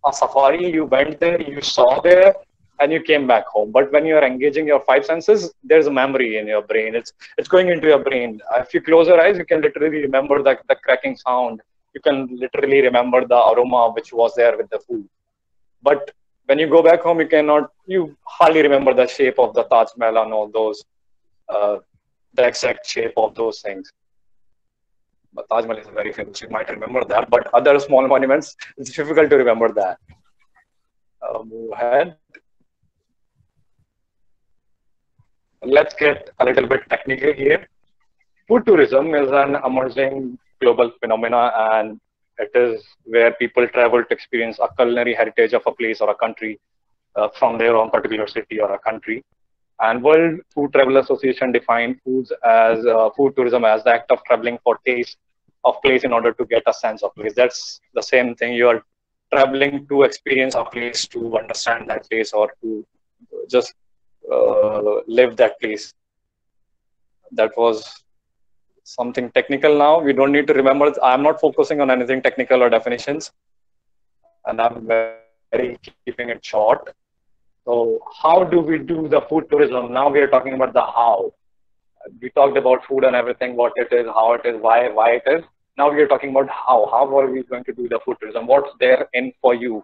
a safari. You went there you saw there and you came back home. But when you're engaging your five senses there's a memory in your brain. It's it's going into your brain. If you close your eyes you can literally remember the, the cracking sound. You can literally remember the aroma which was there with the food. But when you go back home you cannot you hardly remember the shape of the taj mahal and all those uh, the exact shape of those things. But taj mahal is very famous you might remember that but other small monuments it's difficult to remember that. Uh, move ahead. Let's get a little bit technical here. Food tourism is an emerging global phenomena and it is where people travel to experience a culinary heritage of a place or a country uh, from their own particular city or a country. And World Food Travel Association defined foods as uh, food tourism as the act of traveling for taste of place in order to get a sense of place. That's the same thing. You are traveling to experience a place, to understand that place, or to just uh, live that place. That was something technical now. We don't need to remember. I'm not focusing on anything technical or definitions. And I'm very keeping it short. So how do we do the food tourism? Now we are talking about the how. We talked about food and everything, what it is, how it is, why, why it is. Now we are talking about how. How are we going to do the food tourism? What's there in for you?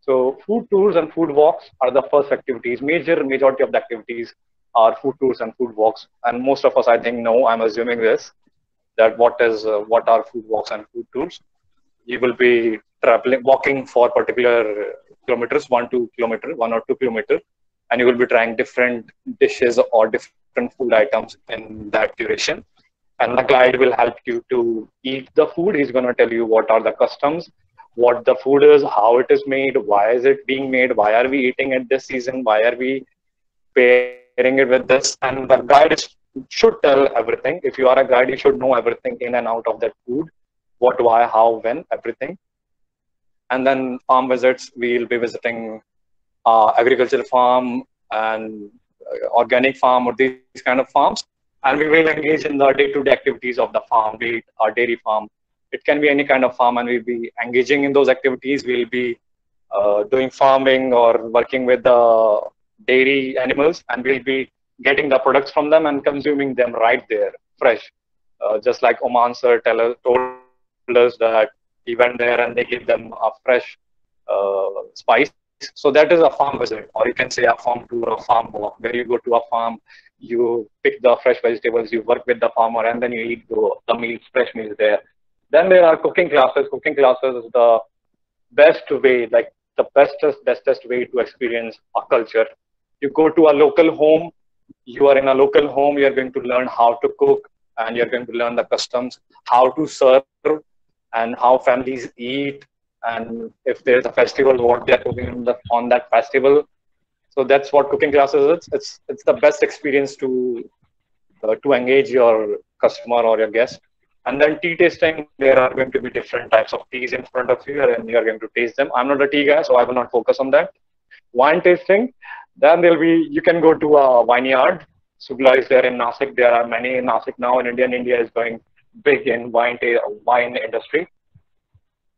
So food tours and food walks are the first activities. Major majority of the activities are food tours and food walks. And most of us, I think, know. I'm assuming this that what is uh, what are food walks and food tours. You will be traveling, walking for particular kilometers, one two kilometer, one or two kilometer, and you will be trying different dishes or different food items in that duration. And the guide will help you to eat the food. He's going to tell you what are the customs, what the food is, how it is made, why is it being made, why are we eating at this season, why are we pairing it with this, and the guide should tell everything. If you are a guide, you should know everything in and out of that food, what, why, how, when, everything. And then farm visits, we'll be visiting uh, agricultural farm and uh, organic farm or these kind of farms. And we will engage in the day-to-day activities of the farm, be it our dairy farm, it can be any kind of farm and we'll be engaging in those activities we'll be uh, doing farming or working with the dairy animals and we'll be getting the products from them and consuming them right there fresh uh, just like oman sir tell us, told us that he went there and they give them a fresh uh, spice so that is a farm visit or you can say a farm tour or farm walk where you go to a farm you pick the fresh vegetables you work with the farmer and then you eat the, the meals fresh meals there then there are cooking classes. Cooking classes is the best way, like the bestest, bestest way to experience a culture. You go to a local home, you are in a local home, you're going to learn how to cook and you're going to learn the customs, how to serve and how families eat and if there's a festival, what they're cooking on that festival. So that's what cooking classes is. It's, it's the best experience to, uh, to engage your customer or your guest. And then tea tasting, there are going to be different types of teas in front of you and you're going to taste them. I'm not a tea guy, so I will not focus on that. Wine tasting, then there'll be, you can go to a vineyard. Sula is there in Nasik. There are many in Nasik now in India and India is going big in wine, wine industry.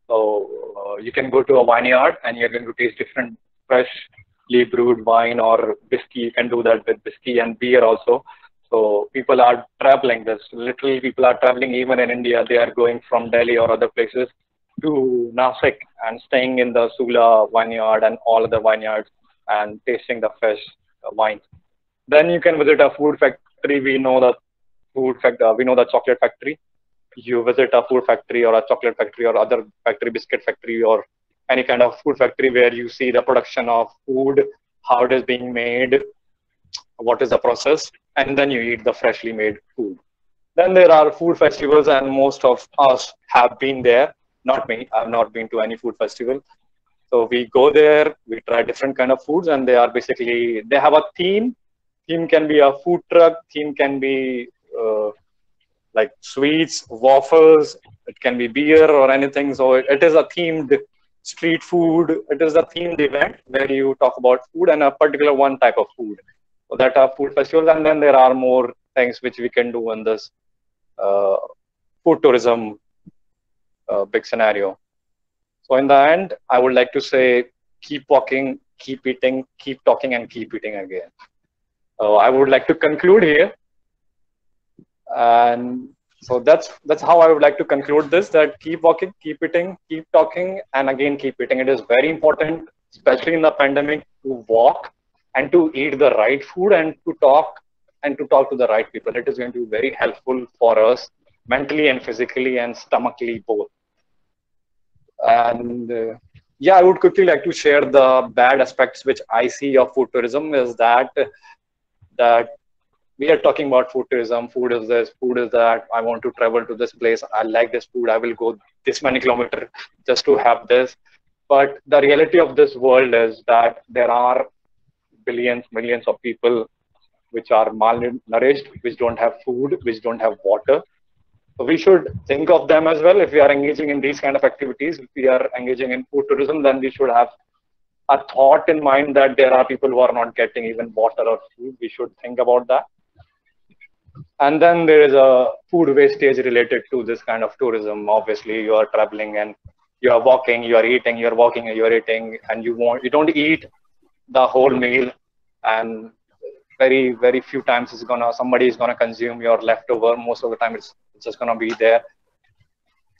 So uh, you can go to a vineyard and you're going to taste different freshly brewed wine or whiskey. You can do that with whiskey and beer also. So people are traveling. There's literally people are traveling even in India. They are going from Delhi or other places to Nasik and staying in the Sula vineyard and all other vineyards and tasting the fresh uh, wine. Then you can visit a food factory. We know the food factory. Uh, we know the chocolate factory. You visit a food factory or a chocolate factory or other factory, biscuit factory or any kind of food factory where you see the production of food, how it is being made, what is the process, and then you eat the freshly made food. Then there are food festivals, and most of us have been there. Not me, I've not been to any food festival. So we go there, we try different kind of foods, and they are basically they have a theme. Theme can be a food truck. Theme can be uh, like sweets, waffles. It can be beer or anything. So it, it is a themed street food. It is a themed event where you talk about food and a particular one type of food. So that are food festivals, and then there are more things which we can do in this uh, food tourism uh, big scenario. So in the end, I would like to say, keep walking, keep eating, keep talking, and keep eating again. Uh, I would like to conclude here. And so that's that's how I would like to conclude this. That keep walking, keep eating, keep talking, and again keep eating. It is very important, especially in the pandemic, to walk and to eat the right food and to talk and to talk to the right people. It is going to be very helpful for us mentally and physically and stomachly both. And uh, yeah, I would quickly like to share the bad aspects which I see of food tourism is that that we are talking about food tourism. Food is this, food is that. I want to travel to this place. I like this food. I will go this many kilometers just to have this. But the reality of this world is that there are billions, millions of people which are malnourished, which don't have food, which don't have water. So we should think of them as well. If we are engaging in these kind of activities, if we are engaging in food tourism, then we should have a thought in mind that there are people who are not getting even water or food. We should think about that. And then there is a food wastage related to this kind of tourism. Obviously, you are traveling and you are walking, you are eating, you are walking, you are eating, and you want you don't eat the whole meal, and very very few times is gonna somebody is gonna consume your leftover. Most of the time, it's, it's just gonna be there.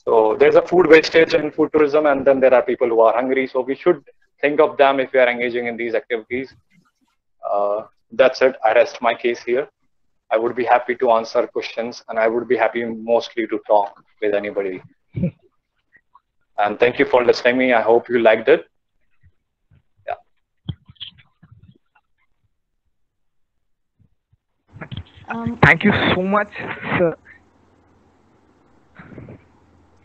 So there's a food wastage in food tourism, and then there are people who are hungry. So we should think of them if we are engaging in these activities. Uh, that's it. I rest my case here. I would be happy to answer questions, and I would be happy mostly to talk with anybody. and thank you for listening me. I hope you liked it. Um, Thank you so much, sir.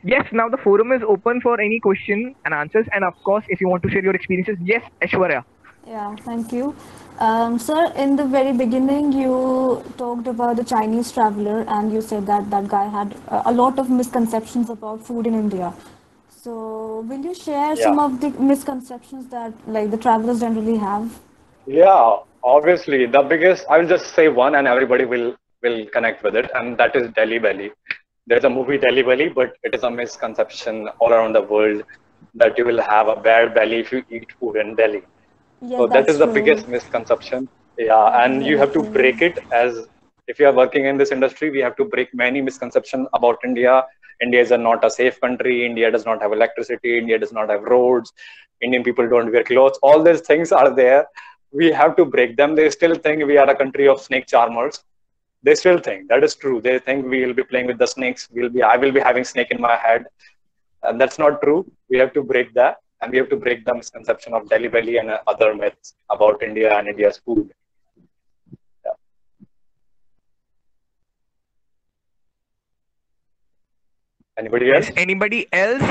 Yes, now the forum is open for any question and answers. And of course, if you want to share your experiences, yes, Ashwarya. Yeah, thank you. Um, sir, in the very beginning, you talked about the Chinese traveler and you said that that guy had uh, a lot of misconceptions about food in India. So, will you share Yeah. some of the misconceptions that like the travelers generally have? Yeah, obviously the biggest. I will just say one, and everybody will will connect with it, and that is Delhi Belly. There's a movie Delhi Belly, but it is a misconception all around the world that you will have a bad belly if you eat food in Delhi. Yeah, so that's is the true. biggest misconception. Yeah, and you have to break it as if you are working in this industry, we have to break many misconceptions about India. India is not a safe country. India does not have electricity. India does not have roads. Indian people don't wear clothes. All these things are there. We have to break them. They still think we are a country of snake charmers. They still think that is true. They think we will be playing with the snakes. We'll be. I will be having snake in my head, and that's not true. We have to break that, and we have to break the misconception of Delhi Belly and uh, other myths about India and India's food. Anybody else? Yes, anybody else?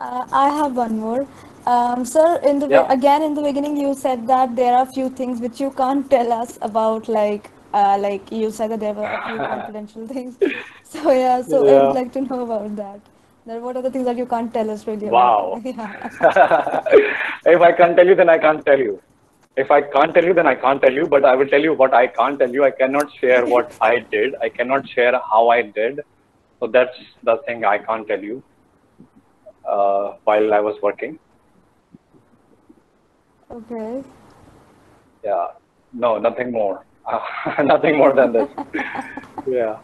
Uh, I have one more. Um, sir, in the Yeah. again in the beginning, you said that there are few things which you can't tell us about, like uh, like you said that there were a few confidential things. So yeah, so I'd like to know about that. That what are the things that you can't tell us really Wow. If I can't tell you, then I can't tell you. If I can't tell you, then I can't tell you. But I will tell you what I can't tell you. I cannot share what I did. I cannot share how I did. So that's the thing I can't tell you uh, while I was working. Okay. Yeah. No, nothing more. nothing more than this. Yeah.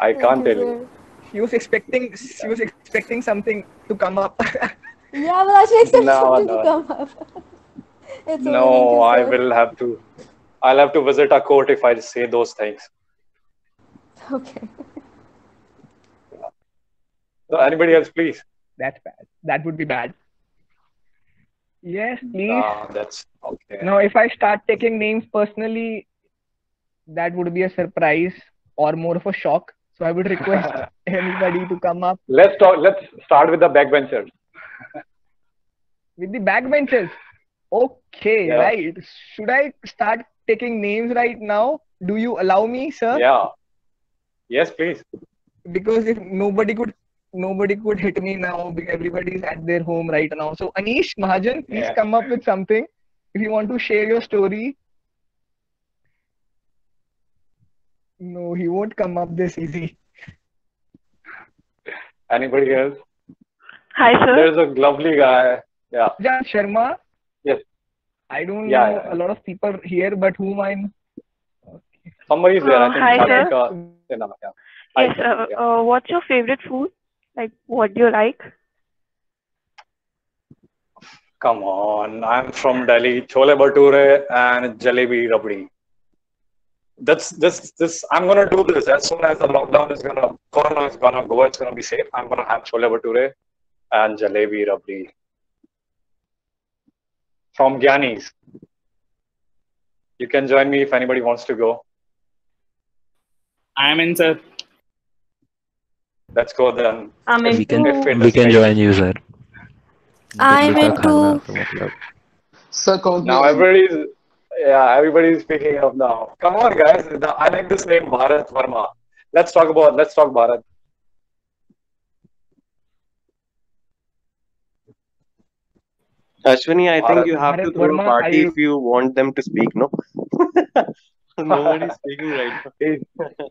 I can't tell you. She was expecting. She was expecting something to come up. Yeah, but actually expect No, something no. to come up. It's No, I will have to. I'll have to visit a court if I say those things. Okay. So anybody else, please? That's bad. That would be bad. Yes, please. Ah, that's okay. Now, if I start taking names personally, that would be a surprise or more of a shock. So I would request anybody to come up Let's talk. Let's start with the backbenchers. with the backbenchers. Okay, Yeah. right. Should I start taking names right now? Do you allow me, sir? Yeah. Yes, please. Because if nobody could nobody could hit me now because everybody's at their home right now. So Anish Mahajan, please Yeah. come up with something. If you want to share your story. No, he won't come up this easy. Anybody else? Hi, sir. There's a lovely guy. Yeah. Jan Sharma. Yes. I don't Yeah, know yeah. a lot of people here, but whom I Somebody is there. I Uh, think hi, sir. Kartika Sinha, yeah. Hi, Yes, sir. uh, Yeah. uh, what's your favorite food? Like, what do you like? Come on. I'm from Delhi. Chole Bhature and Jalebi Rabdi. That's this this I'm gonna do this as soon as the lockdown is gonna Corona is gonna go, it's gonna be safe. I'm gonna have Chole Bhature and Jalebi Rabdi. From Gyani's. You can join me if anybody wants to go. I am in, sir. Let's go then. I'm. We can, we can join you, sir. I'm into... So Now everybody's... Yeah, everybody's speaking up now. Come on, guys. I like this name, Bharat Verma. Let's talk about... Let's talk Bharat. Ashwani, I think you have Bharat to throw a party you... if you want them to speak, no? Nobody's speaking right now.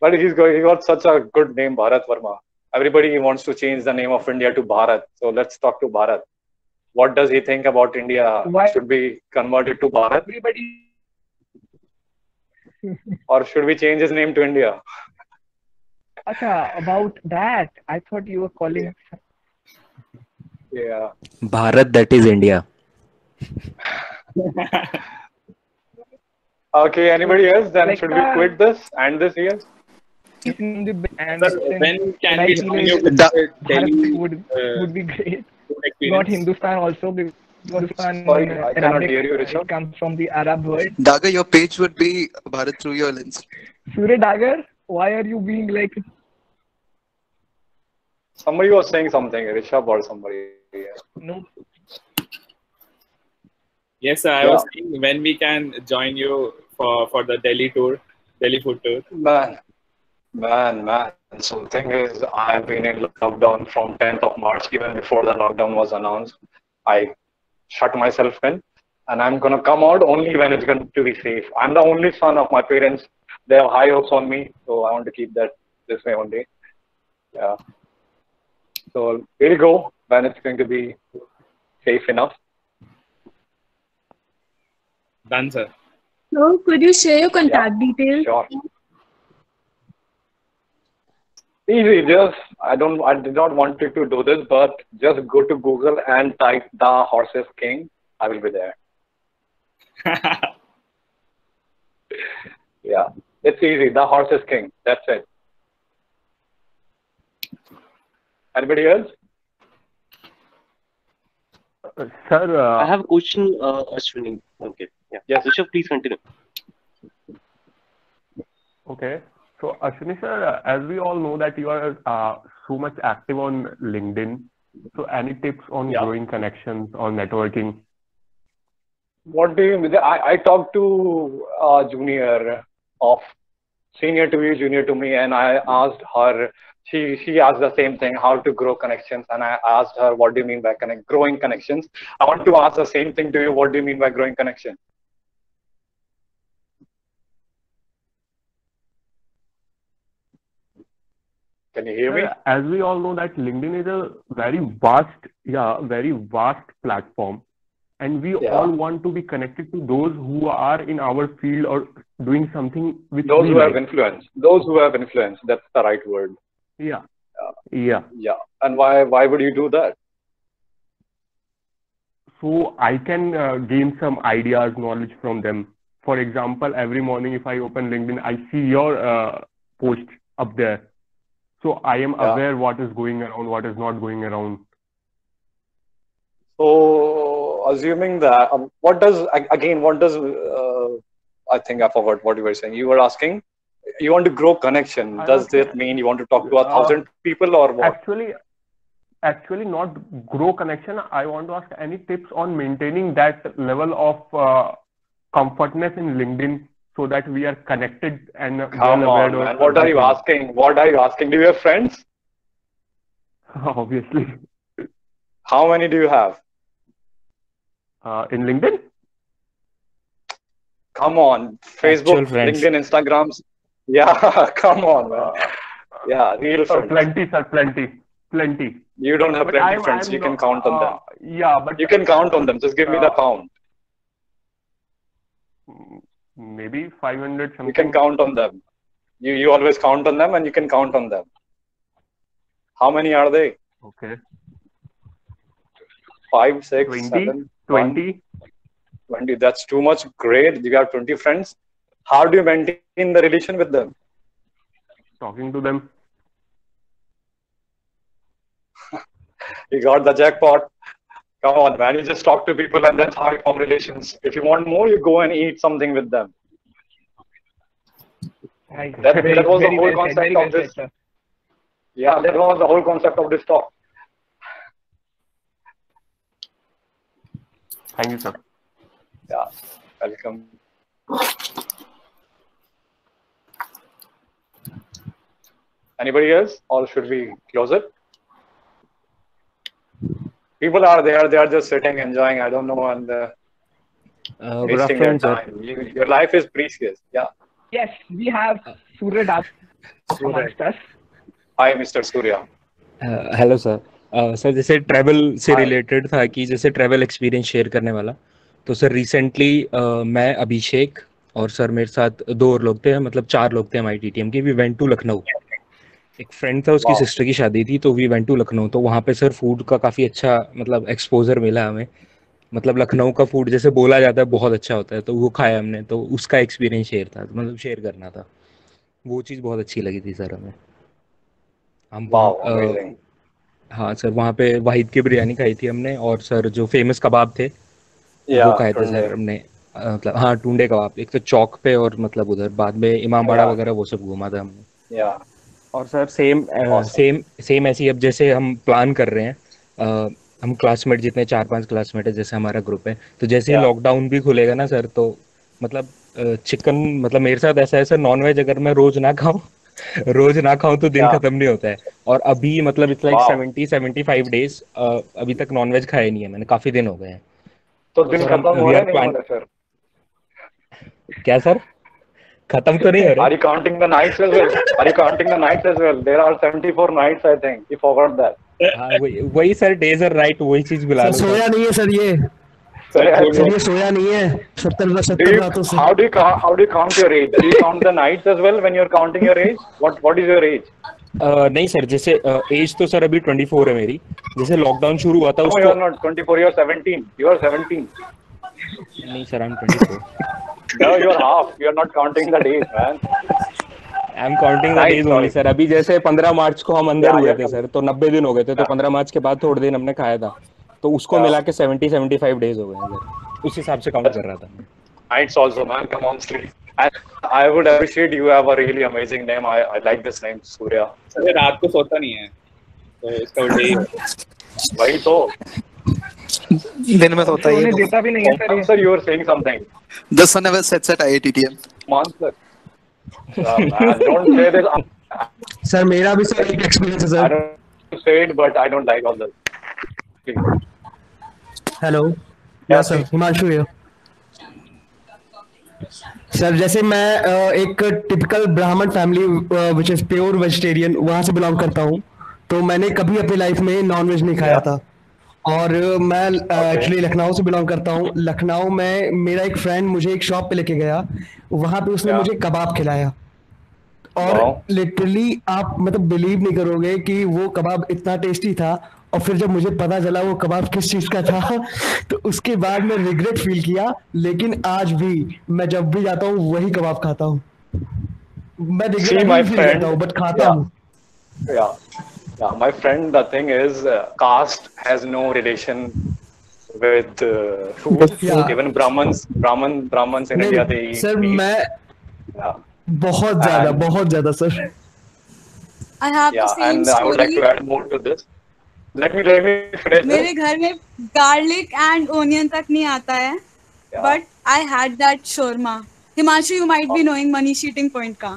He- but he's going. He got such a good name, Bharat Verma. Everybody wants to change the name of India to Bharat. So let's talk to Bharat. What does he think about India? Why- Should be converted to Bharat, everybody or should we change his name to India? Acha, about that, I thought you were calling Yeah. Bharat, that is India. Okay. Anybody else? Then Like should we quit this and this here? In the and Sir, when can I we feel join you like with Da- the Delhi would uh, would be great. Not? Hindustan also because Hindustan Sorry, I cannot hear you, Rishabh. it comes from the Arab world. Daga, your page would be Bharat through your lens. Surya Dagar, why are you being like Somebody was saying something, Rishabh or somebody. no? Yes, sir. I Yeah. was saying when we can join you for, for the Delhi tour, Delhi food tour. Man, man, man. So the thing is, I've been in lockdown from 10th of March, even before the lockdown was announced. I shut myself in, and I'm gonna come out only when it's going to be safe. I'm the only son of my parents. They have high hopes on me, so I want to keep that this way only. Yeah. So we'll go when it's going to be safe enough. Done, sir. So, could you share your contact details? Sure. Easy, just I don't I did not want you to do this, but just go to Google and type the horses king. I will be there. Yeah. It's easy. The horses king. That's it. Anybody else? Uh, sir, uh, I have a question, uh, Ashwani. Okay. Yeah. Yes. Rishabh, please continue. Okay. So, Ashwani sir, uh, as we all know that you are uh, so much active on LinkedIn, so any tips on Yeah. growing connections or networking? What do you mean? I, I talked to a junior of senior to you, junior to me, and I asked her. She she asked the same thing, how to grow connections, and I asked her, what do you mean by connect growing connections? I want to ask the same thing to you. What do you mean by growing connection? Can you hear me? Sir, as we all know that LinkedIn is a very vast, yeah, very vast platform, and we Yeah. all want to be connected to those who are in our field or doing something with Those who have influence. Those who have influence. That's the right word. Yeah. Yeah. Yeah. And why why would you do that? So I can uh, gain some ideas, knowledge from them. For example, every morning if I open LinkedIn, I see your uh, post up there. So I am Yeah. aware what is going around, what is not going around. So, assuming that, um, what does again? What does uh, I think I forgot what you were saying. You were asking, you want to grow connection. I Does that mean you want to talk to a Uh, thousand people or what? Actually, actually not grow connection. I want to ask any tips on maintaining that level of uh, comfortness in LinkedIn so that we are connected and uh, Come well aware on, of. What are you everything. asking? What are you asking? Do you have friends? Obviously. How many do you have? Uh, in LinkedIn? Come on, Facebook, LinkedIn, Instagrams. Yeah, come on, man. Yeah, real Sir, friends. plenty, sir, plenty. plenty. You don't have But plenty I'm- friends. I'm you can count on uh, them. Yeah, but You can count on them. Just give me the Uh, count. Maybe 500 something. You can count on them. You you always count on them, and you can count on them. How many are they? Okay. Five, six, 20, seven, one, 20. 20. That's too much. Great. You have 20 friends. How do you maintain the relation with them? Talking to them. You got the jackpot. Come on, man. You just talk to people and that's how you form relations. If you want more, you go and eat something with them. Right. That, Very- that was the whole well said, concept of this. said. Yeah, that was the whole concept of this talk. Thank you, sir. Yeah, welcome. Anybody else, or should we close it? People are there; they are just sitting, enjoying. I don't know, and uh, Uh, good wasting their afternoon, sir. time. You, your life is precious. Yeah. Yes, we have Surya Das amongst us. Hi, Mr. Surya. Hello sir sir जैसे travel से related था कि जैसे travel experience share करने वाला तो sir recently uh, मैं अभिषेक और सर मेरे साथ दो और लोग थे मतलब चार लोग थे हमारी टीटीएम के वी वेंट टू लखनऊ एक फ्रेंड था उसकी सिस्टर की शादी थी तो वी वेंट टू लखनऊ तो वहाँ पे सर फ़ूड का काफ़ी अच्छा मतलब एक्सपोजर मिला हमें। मतलब लखनऊ का फ़ूड जैसे बोला जाता है बहुत अच्छा होता है तो वो खाया हमने तो उसका एक्सपीरियंस शेयर था मतलब शेयर करना था। वो चीज़ बहुत अच्छी लगी थी सर हमें। हम Wow, हाँ सर वहाँ पे वाहिद की बिरयानी खाई थी हमने और सर जो फ़ेमस कबाब थे वो खाए थे सर हमने। मतलब हाँ टूडे कबाब एक तो चौक पे और मतलब उधर बाद में इमामबाड़ा Yeah. वगैरह वो सब घूमा था हमने। Yeah. और सर सेम सेम सेम ऐसी अब जैसे हम प्लान कर रहे हैं अ, हम क्लासमेट जितने चार पाँच क्लासमेट है जैसे हमारा ग्रुप है तो जैसे ही लॉकडाउन भी खुलेगा ना सर तो मतलब चिकन मतलब मेरे साथ ऐसा है सर नॉनवेज अगर मैं रोज ना खाऊं रोज ना खाऊं तो दिन खत्म नहीं होता है। और अभी मतलब it's like. Seventy seventy five days अभी तक नॉनवेज खाया नहीं है मैंने काफ़ी दिन हो गए हैं। तो तो दिन खत्म हो रहे हो सर? क्या सर? खत्म तो नहीं हो रहे Are you counting the nights as well? Are you counting the nights as well? There are 74 nights, I think. You forgot that. हाँ वही वही सर डेज़ और राइट वही चीज़ बुला सोया नहीं है सर ये सर ये सोया नहीं है सत्तर सत्तर रातों से how do you count, how do you count your age? Do you count the nights as well when you're counting your age? What what is your age? अ, नहीं सर जैसे एज तो सर अभी 24 है मेरी जैसे लॉकडाउन शुरू हुआ था उसको you're not 24. You're 17. You're 17. नहीं sir I am 24 No, you're half. You're not counting the days, man. I am counting days only sir अभी जैसे 15 मार्च को हम अंदर हुए थे सर तो 90 दिन हो गए थे तो 15 मार्च के बाद थोड़े दिन हमने खाया था तो उसको मिला के 70 75 डेज़ हो गए हैं सर उस हिसाब से काउंट कर रहा था मैं also, man. Come on. And I would appreciate you have a really amazing name. I, I like this name, Surya. अरे रात को सोता नहीं है तो इसका उल्टा वही तो दिन में सोता ही देता भी नहीं है sir you. Are saying something the sun never sets at IITM मान sir don't say this sir मेरा भी सर एक एक्सपीरियंस है sir I said but I don't like all this hello yes sir Himanshu here sir जैसे मैं एक typical Brahmin family which is pure vegetarian वहाँ से बिलोंग करता हूँ तो मैंने कभी अपनी लाइफ में नॉनवेज नहीं खाया था। और मैं एक्चुअली okay. लखनऊ से बिलोंग करता हूँ लखनऊ में मेरा एक फ्रेंड मुझे एक शॉप पे लेके गया वहाँ पे उसने yeah. मुझे कबाब खिलाया और लिटरली wow. आप मतलब बिलीव नहीं करोगे कि वो कबाब इतना टेस्टी था और फिर जब मुझे पता चला वो कबाब किस चीज़ का था तो उसके बाद मैं रिग्रेट फील किया लेकिन आज भी मैं जब भी जाता हूँ वही कबाब खाता हूँ मैं रिग्रेट फील करता हूँ बट खाता. हूँ Yeah. Yeah, my friend, the thing is, uh, caste has no relation with uh, food. Yeah. Even Brahmins, Brahman, Brahmins in India, they eat meat. मैं Yeah. बहुत ज़्यादा And- बहुत ज़्यादा sir I have Yeah, the same and I would like story. to add more to this. Let me let me finish मेरे. घर में garlic and onion तक नहीं आता है but I had that shawarma Himanshu you might be knowing Manish eating point का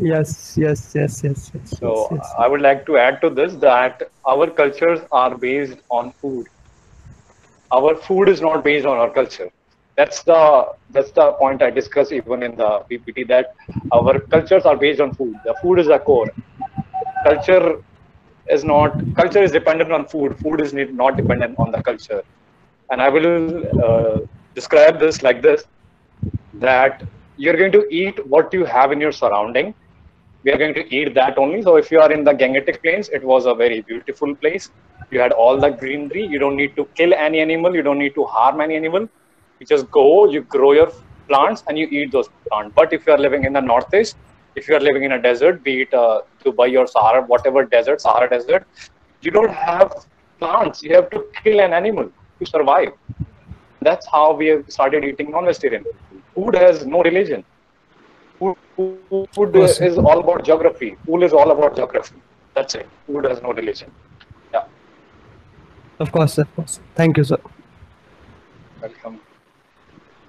Yes, yes, yes, yes, yes. So yes, yes. I would like to add to this that our cultures are based on food. Our food is not based on our culture. That's the that's the point I discussed even in the PPT that our cultures are based on food. The food is the core. Culture is not culture is dependent on food. Food is not dependent on the culture. And I will uh, describe this like this: that you're going to eat what you have in your surrounding we are going to eat that only. So if you are in the Gangetic Plains, it was a very beautiful place. You had all the greenery. You don't need to kill any animal. You don't need to harm any animal. You just go, you grow your plants, and you eat those plants. But if you are living in the northeast, if you are living in a desert, be it uh, Dubai or Sahara, whatever desert, Sahara desert, you don't have plants. You have to kill an animal to survive. That's how we have started eating non-vegetarian. Food has no religion. Food is all about geography. Pool is all about geography. That's it. Food has no religion. Yeah. Of course, of course. Thank you, sir. Welcome.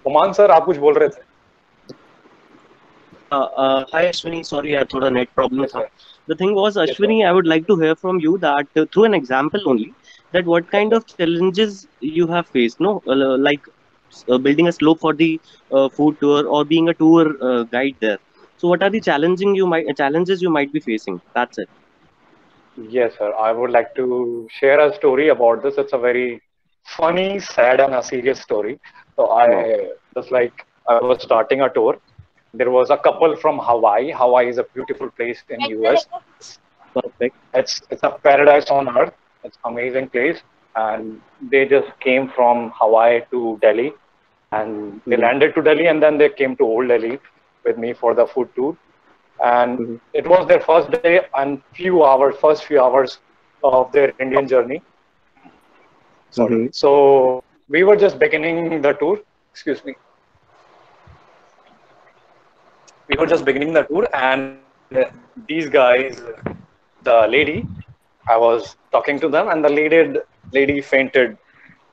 Oman sir, आप कुछ बोल रहे uh, uh, hi Ashwani, sorry, I थोड़ा net problem था. The thing was, Ashwani, I would like to hear from you that uh, through an example only, that what kind of challenges you have faced, no, uh, like uh, building a slope for the uh, food tour or being a tour guide there. So what are the challenging you might challenges you might be facing? That's it. Yes, sir. I would like to share a story about this. It's a very funny, sad, and a serious story. So I just like I was starting a tour. There was a couple from Hawaii. Hawaii is a beautiful place in US. Perfect. It's it's a paradise on earth. It's amazing place. And they just came from Hawaii to Delhi, and they Mhm. landed to Delhi, and then they came to Old Delhi with me for the food tour. And Mhm. it was their first day and few hours, first few hours of their Indian journey. Sorry. So we were just beginning the tour. Excuse me. We were just beginning the tour, and these guys, the lady, I was talking to them, and the lady lady fainted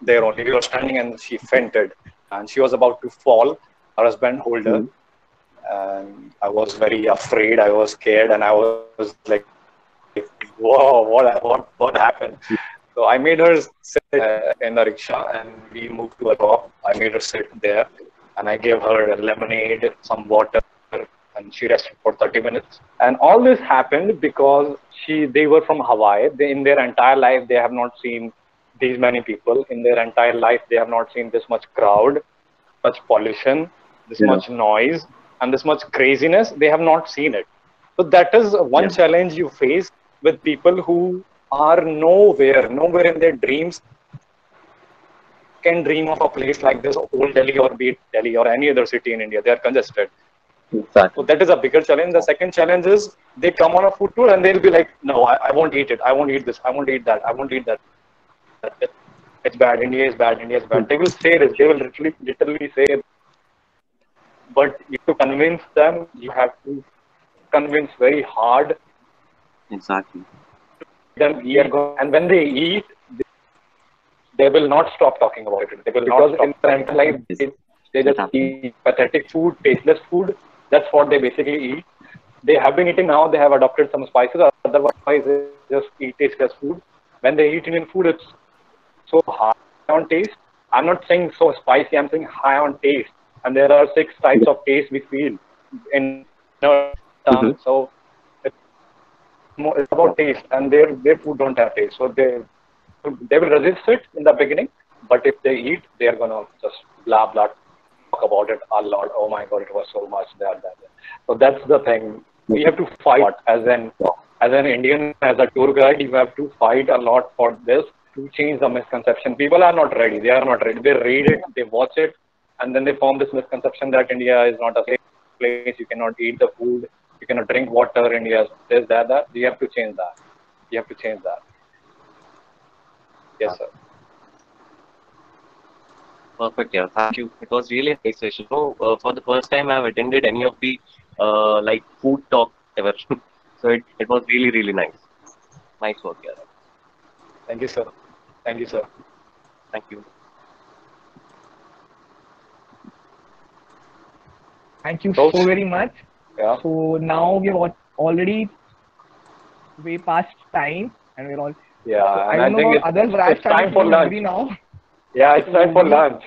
there only. We were standing, and she fainted, and she was about to fall. Her husband hold her, and I was very afraid. I was scared, and I was like, "Whoa, what what what happened?" So I made her sit uh, in the rickshaw, and we moved to a top. I made her sit there, and I gave her lemonade, some water, and she rested for 30 minutes. And all this happened because she they were from Hawaii. They, in their entire life, they have not seen these many people. In their entire life, they have not seen this much crowd, much pollution, this Yeah. much noise, and this much craziness. They have not seen it. So that is one challenge you face with people who are nowhere, nowhere in their dreams can dream of a place like this, old Delhi or be it Delhi or any other city in India. They are congested. Exactly. So that is a bigger challenge. The second challenge is they come on a food tour and they'll be like, no, I, I won't eat it. I won't eat this. I won't eat that. I won't eat that. It's bad. India is bad. India is bad. They will say this. They will literally, literally say. But you have to convince them. You have to convince very hard Exactly. them. And when they eat, they, they will not stop talking about it. They will Because not stop. In their life, they, they just eat pathetic food, tasteless food. That's what they basically eat. They have been eating now. They have adopted some spices. Otherwise, they just eat tasteless food. When they eat Indian food, it's so high on taste. I'm not saying so spicy. I'm saying high on taste. And there are six types of taste we feel in our tongue. Mhm. So it's, more, it's about taste, and their their food don't have taste. So they they will resist it in the beginning, but if they eat, they are gonna just blah blah talk about it a lot. Oh my god, it was so much that that. that. So that's the thing. We have to fight as an as an Indian, as a tour guide. You have to fight a lot for this to change the misconception. People are not ready. They are not ready. They read it, they watch it, and then they form this misconception that India is not a safe place. You cannot eat the food. You cannot drink water. India is that, that. You have to change that. You have to change that. Yes, sir. Perfect. Yeah. Thank you. It was really a nice session. So, uh, for the first time, I've attended any of the uh, like food talk ever. so it, it was really really nice. Nice work. Yeah. Thank you, sir. Thank you, sir. Thank you. Thank you Those- so very much. Yeah. So now we're already way past time, and we're all. Yeah, So I and I think it's, others, it's time for lunch. now. Yeah, it's time for lunch.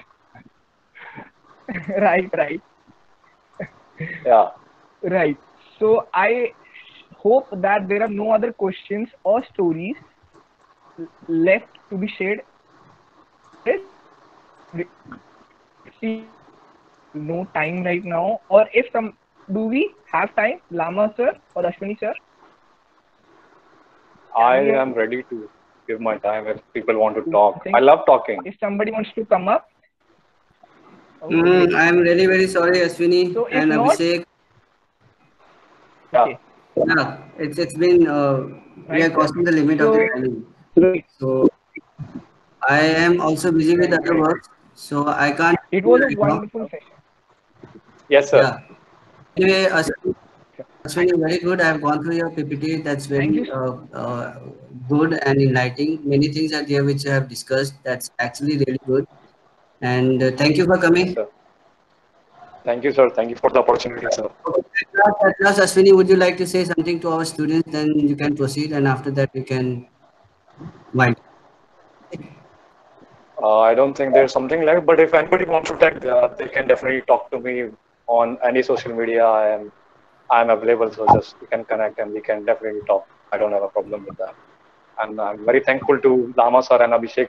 right, right, Yeah. right. So I hope that there are no other questions or stories left to be shared. See, no time right now, or if some, do we have time, Lama sir or Ashwani sir? I we- am ready to give my time if people want to talk. think- I love talking. If somebody wants to come up, Mm, I'm really very sorry, Ashwani So and not- Abhishek. Yeah. Yeah, it's it's been uh, we are crossing the limit of the time. So I am also busy with other work, so I can't. it was a wonderful session. Yes, sir. Yeah. Anyway, Ashwani, Ashwani, very good. I've gone through your PPT. That's very uh, uh, good and enlightening. Many things are there which I have discussed. That's actually really good. And uh, thank you for coming. Thank you, sir. Thank you for the opportunity, sir. At last, at last, Ashwani, would you like to say something to our students? Then you can proceed, and after that, we can wind. Uh, I don't think there's something left, but if anybody wants to tag, uh, they can definitely talk to me on any social media. I am I'm available, so just you can connect and we can definitely talk. I don't have a problem with that. And I'm very thankful to Lama sir and Abhishek.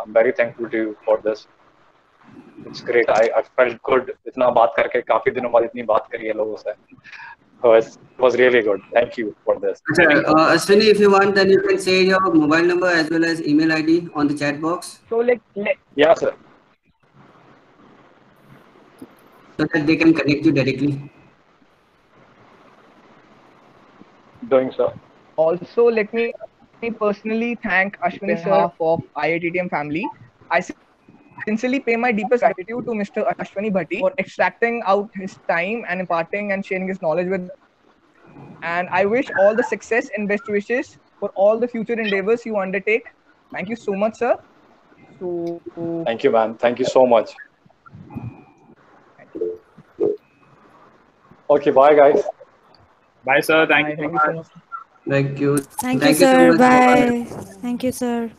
I'm very thankful to you for this. It's great. I, I felt good. इतना बात करके काफी दिनों बाद इतनी बात करी है लोगों से. Was was really good. Thank you for this. Achha, uh, Ashwani, if you want, then you can say your mobile number as well as email ID on the chat box. So like. Yes, yeah, sir. So that they can connect you directly. Doing so. also let me me personally thank Ashwani sir of IITTM family. I sincerely pay my deepest gratitude to Mr. Ashwani Bhati for extracting out his time and imparting and sharing his knowledge with. And I wish all the success and best wishes for all the future endeavors you undertake. Thank you so much, sir. So, Thank you, man. Thank you so much. Okay, bye, guys. Bye, sir. Thank you. Thank you. Thank you. Thank, Thank you, you so sir. much. Bye. Thank you, sir.